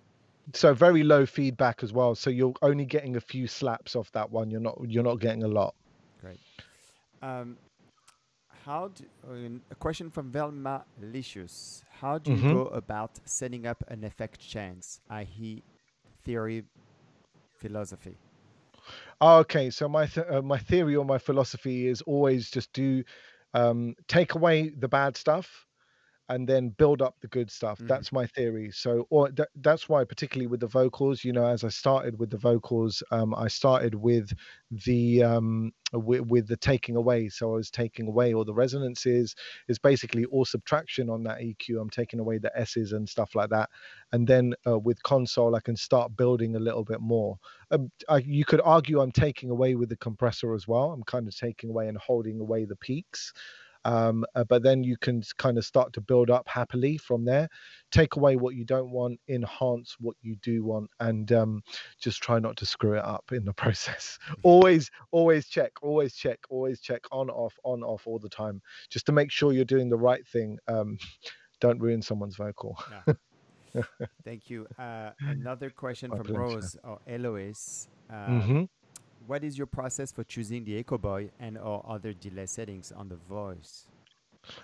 So very low feedback as well. So you're only getting a few slaps off that one. You're not you're not getting a lot. Great. Um, how do, a question from Velma Licious. How do you Mhm. go about setting up an effect chance, i.e., theory, philosophy? Oh, okay, so my th- uh, my theory or my philosophy is always just do um, take away the bad stuff and then build up the good stuff. Mhm. That's my theory. So, or th- that's why, particularly with the vocals, you know, as I started with the vocals, um, I started with the um, with, with the taking away. So I was taking away all the resonances. Is basically all subtraction on that EQ. I'm taking away the S's and stuff like that, and then uh, with console, I can start building a little bit more. Um, I, you could argue I'm taking away with the compressor as well. I'm kind of taking away and holding away the peaks um, uh, but then you can kind of start to build up happily from there take away what you don't want enhance what you do want and um, just try not to screw it up in the process always always check always check always check on off on off all the time just to make sure you're doing the right thing um, don't ruin someone's vocal Thank you. Uh, another question My from pleasure. Rose or Eloise. Uh, Mhm. What is your process for choosing the Echo Boy and or other delay settings on the voice?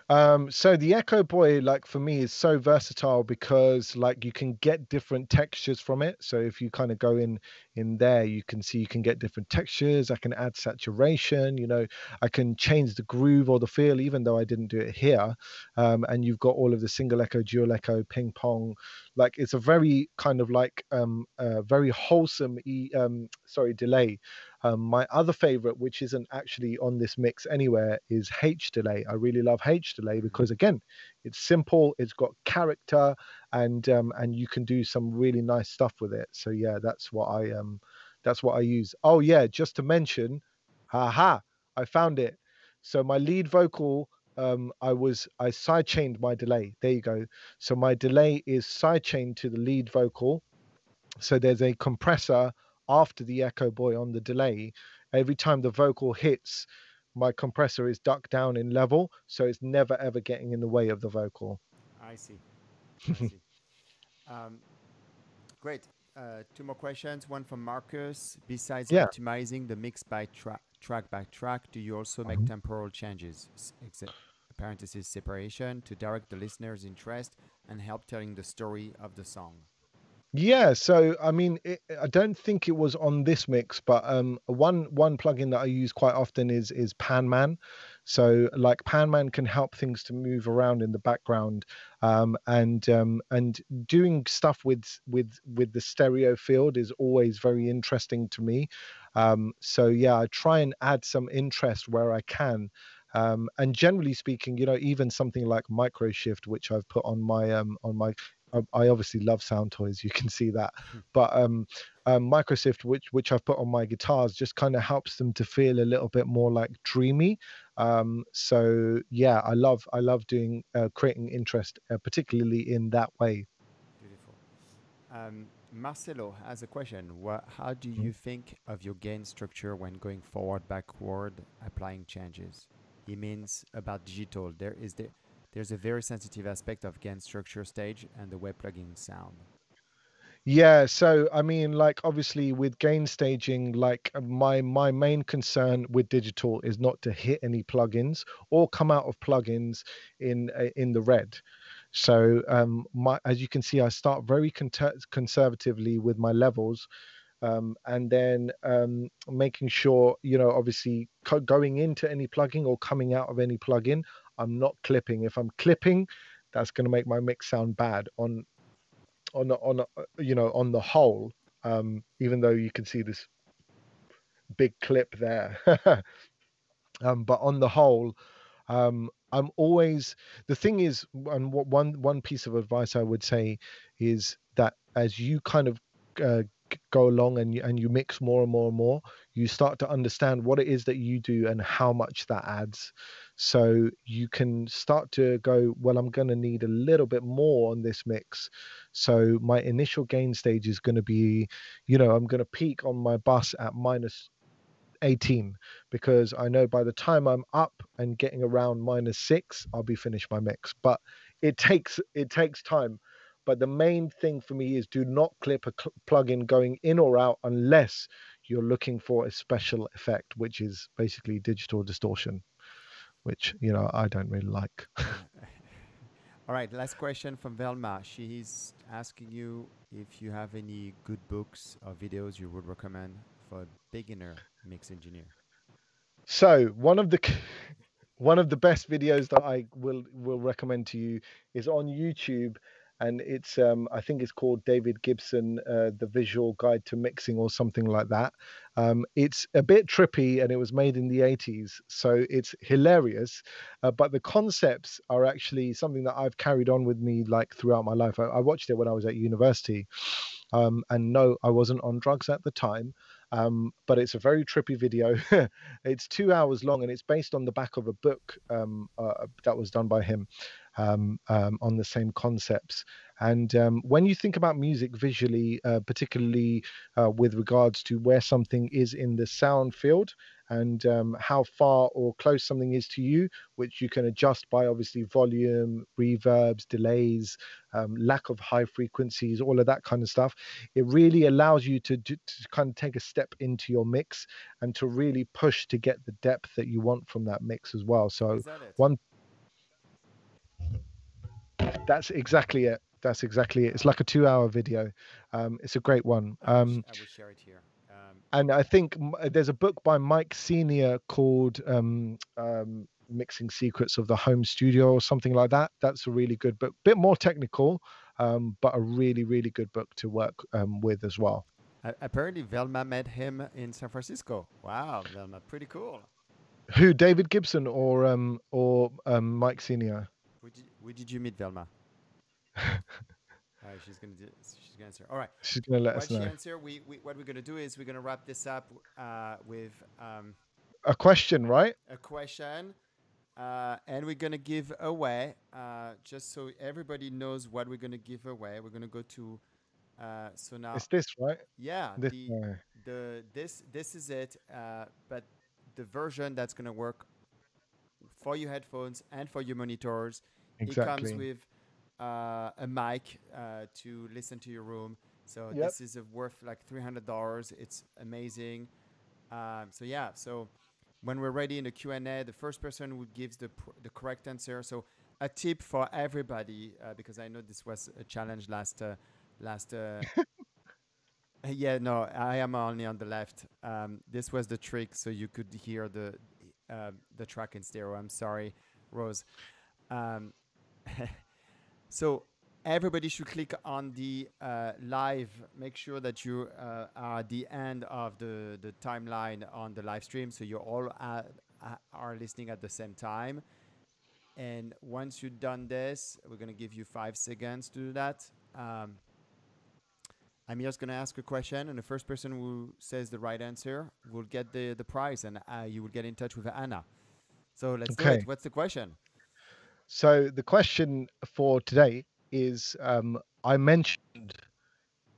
Um, so the Echo Boy, like for me, is so versatile because like you can get different textures from it. So if you kind of go in in there, you can see you can get different textures. I can add saturation. You know, I can change the groove or the feel, even though I didn't do it here. Um, and you've got all of the single echo, dual echo, ping pong. Like it's a very kind of like um, uh, very wholesome. E, um, sorry, delay. Um, my other favorite, which isn't actually on this mix anywhere, is H delay. I really love H delay because again, it's simple, it's got character, and um, and you can do some really nice stuff with it. So yeah, that's what I um, that's what I use. Oh yeah, just to mention, haha, I found it. So my lead vocal, um, I was I sidechained my delay. There you go. So my delay is sidechained to the lead vocal. So there's a compressor after the echo boy on the delay every time the vocal hits my compressor is ducked down in level so it's never ever getting in the way of the vocal I see. I see. Um, great. Uh, two more questions. One from Marcus. Besides Yeah. optimizing the mix by tra- track by track, do you also make Mhm. temporal changes? Exa- parentheses separation to direct the listener's interest and help telling the story of the song. Yeah so i mean it, i don't think it was on this mix but um one one plugin that i use quite often is is panman. So like panman can help things to move around in the background um and um and doing stuff with with with the stereo field is always very interesting to me. Um so yeah i try and add some interest where i can. Um and generally speaking you know even something like micro shift which i've put on my um on my I- I obviously love sound toys. You can see that, but um, um, which which I've put on my guitars, just kind of helps them to feel a little bit more like dreamy. Um, so yeah, I love I love doing uh, creating interest, uh, particularly in that way. Beautiful. Um, Marcelo has a question. Wha- how do Mm-hmm. you think of your gain structure when going forward, backward, applying changes? He means about digital. There is the, there's a very sensitive aspect of gain structure stage and the web plugin sound. Yeah, so I mean, like obviously with gain staging, like my my main concern with digital is not to hit any plugins or come out of plugins in uh, in the red. So um, my as you can see, I start very conservatively with my levels, um, and then um, making sure you know obviously going into any plugin or coming out of any plugin, I'm not clipping. If I'm clipping, that's going to make my mix sound bad on on on you know on the whole, um, even though you can see this big clip there, um, but on the whole, um, I'm always the thing is, and what one one piece of advice I would say is that as you kind of uh, go along and you, and you mix more and more and more, you start to understand what it is that you do and how much that adds. So you can start to go, well, I'm going to need a little bit more on this mix. So my initial gain stage is going to be, you know, I'm going to peak on my bus at minus 18 because I know by the time I'm up and getting around minus six, I'll be finished my mix. But it takes it takes time. But the main thing for me is do not clip a cl- plugin going in or out unless you're looking for a special effect, which is basically digital distortion, which you know I don't really like. All right, last question from Velma. She's asking you if you have any good books or videos you would recommend for a beginner mix engineer. So one of the one of the best videos that I will will recommend to you is on YouTube, and it's um, I think it's called David Gibson, uh, the Visual Guide to Mixing or something like that. Um, it's a bit trippy, and it was made in the 80s, so it's hilarious. Uh, but the concepts are actually something that I've carried on with me like throughout my life. I, I watched it when I was at university, um, and no, I wasn't on drugs at the time. Um, but it's a very trippy video. it's two hours long and it's based on the back of a book um, uh, that was done by him um, um, on the same concepts. And um, when you think about music visually, uh, particularly uh, with regards to where something is in the sound field and um, how far or close something is to you, which you can adjust by obviously volume, reverbs, delays, um, lack of high frequencies, all of that kind of stuff, it really allows you to, to, to kind of take a step into your mix and to really push to get the depth that you want from that mix as well. So Is that it? one that's exactly it. That's exactly it. It's like a two hour video. Um it's a great one. I will, um I will share it here. Um, and i think uh, there's a book by mike senior called um um mixing secrets of the home studio or something like that. That's a really good book. Bit more technical um but a really really good book to work um with as well. Apparently, Velma met him in San Francisco. Wow, Velma, pretty cool. who david gibson or um or um mike senior Where did, you meet Velma? All right, she's gonna do, she's gonna answer. All right. she's gonna let While us know answer, we, we what we're gonna do is we're gonna wrap this up uh, with um, a question right a question, uh, and we're gonna give away uh, just so everybody knows what we're gonna give away. We're gonna go to uh, so now it's this right yeah this the the this this is it uh, but the version that's going to work for your headphones and for your monitors it exactly comes with uh, a mic uh, to listen to your room so Yep. this is a worth like $300 it's amazing um, so yeah so when we're ready in the q&a the first person who gives the, pr- the correct answer so a tip for everybody uh, because i know this was a challenge last uh, last uh, yeah, no, I am only on the left. Um, this was the trick, so you could hear the uh, the track in stereo. I'm sorry, Rose. Um, so everybody should click on the uh, live. Make sure that you uh, are at the end of the the timeline on the live stream, so you all uh, uh, are listening at the same time. And once you've done this, we're gonna give you five seconds to do that. Um, I'm just gonna ask a question, and the first person who says the right answer will get the the prize, and uh, you will get in touch with Anna. So let's do it. What's the question? So the question for today is um, I mentioned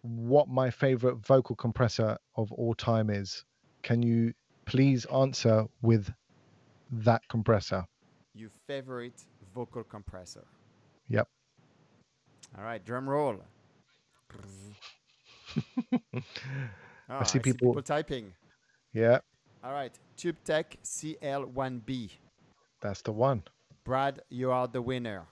what my favorite vocal compressor of all time is. Can you please answer with that compressor? Your favorite vocal compressor. Yep. All right, drum roll. Oh, see people- typing. Yeah, All right, TubeTech CL1B. that's the one. Brad, you are the winner.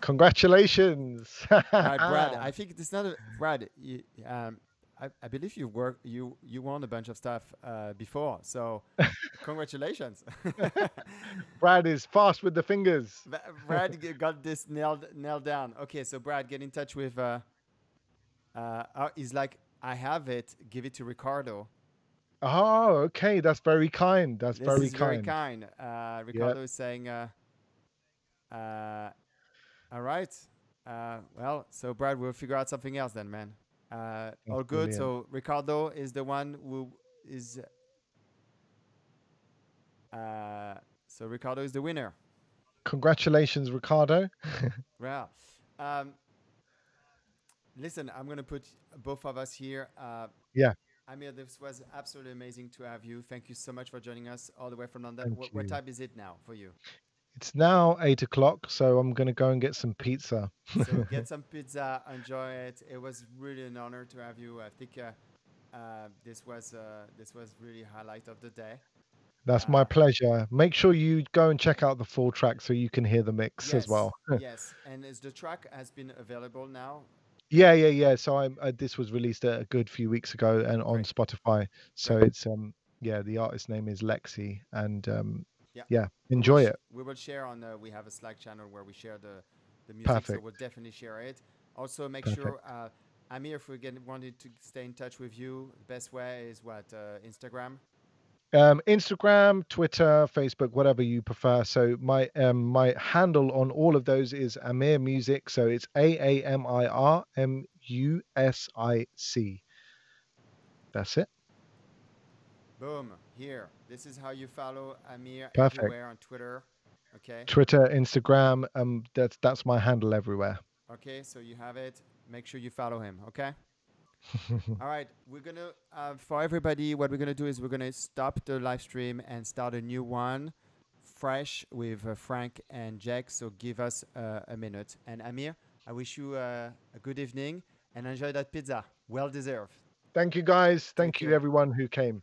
Congratulations. Right, Brad. I think it's not a Brad. You, um, I, I believe you work you you won a bunch of stuff uh, before, so congratulations. Brad is fast with the fingers. Brad got this nailed nailed down. Okay, so Brad, get in touch with uh, Uh, uh, he's like, I have it. Give it to Ricardo. Oh, okay. That's very kind. That's This very is kind. very kind. Uh, Ricardo is saying, uh, uh, all right. Uh, well, so Brad, we'll figure out something else then, man. Uh, all good. brilliant. So Ricardo is the one who is. Uh, so Ricardo is the winner. Congratulations, Ricardo. Well, um, listen, I'm gonna put both of us here. Uh, Yeah. Aamir, this was absolutely amazing to have you. Thank you so much for joining us all the way from London. What, what time is it now for you? It's now eight o'clock, so I'm gonna go and get some pizza. So get some pizza, enjoy it. It was really an honor to have you. I think uh, uh, this was uh, this was really highlight of the day. That's my Uh, pleasure. Make sure you go and check out the full track so you can hear the mix as well. yes, and is the track has been available now? Yeah, yeah, yeah. So I'm uh, this was released a, a good few weeks ago and on Great. Spotify. So Great. it's um yeah, the artist name is Lexie and um Yeah. yeah, enjoy it. We will share on. Uh, we have a Slack channel where we share the the music, so we'll definitely share it. Also, make Perfect. sure, uh, Aamir, if we get wanted to stay in touch with you, the best way is what uh, Instagram. Um Instagram, Twitter, Facebook, whatever you prefer. So my um my handle on all of those is Aamir Music. So it's A A M I R M U S I C. That's it. Boom. Here. This is how you follow Aamir Perfect. everywhere on Twitter. Okay. Twitter, Instagram, um that's that's my handle everywhere. Okay. So you have it. Make sure you follow him. Okay. All right, we're gonna uh, for everybody. What we're gonna do is we're gonna stop the live stream and start a new one, fresh with uh, Frank and Jack. So give us uh, a minute. And Aamir, I wish you uh, a good evening and enjoy that pizza. Well deserved. Thank you guys. Thank Thank you you. everyone who came.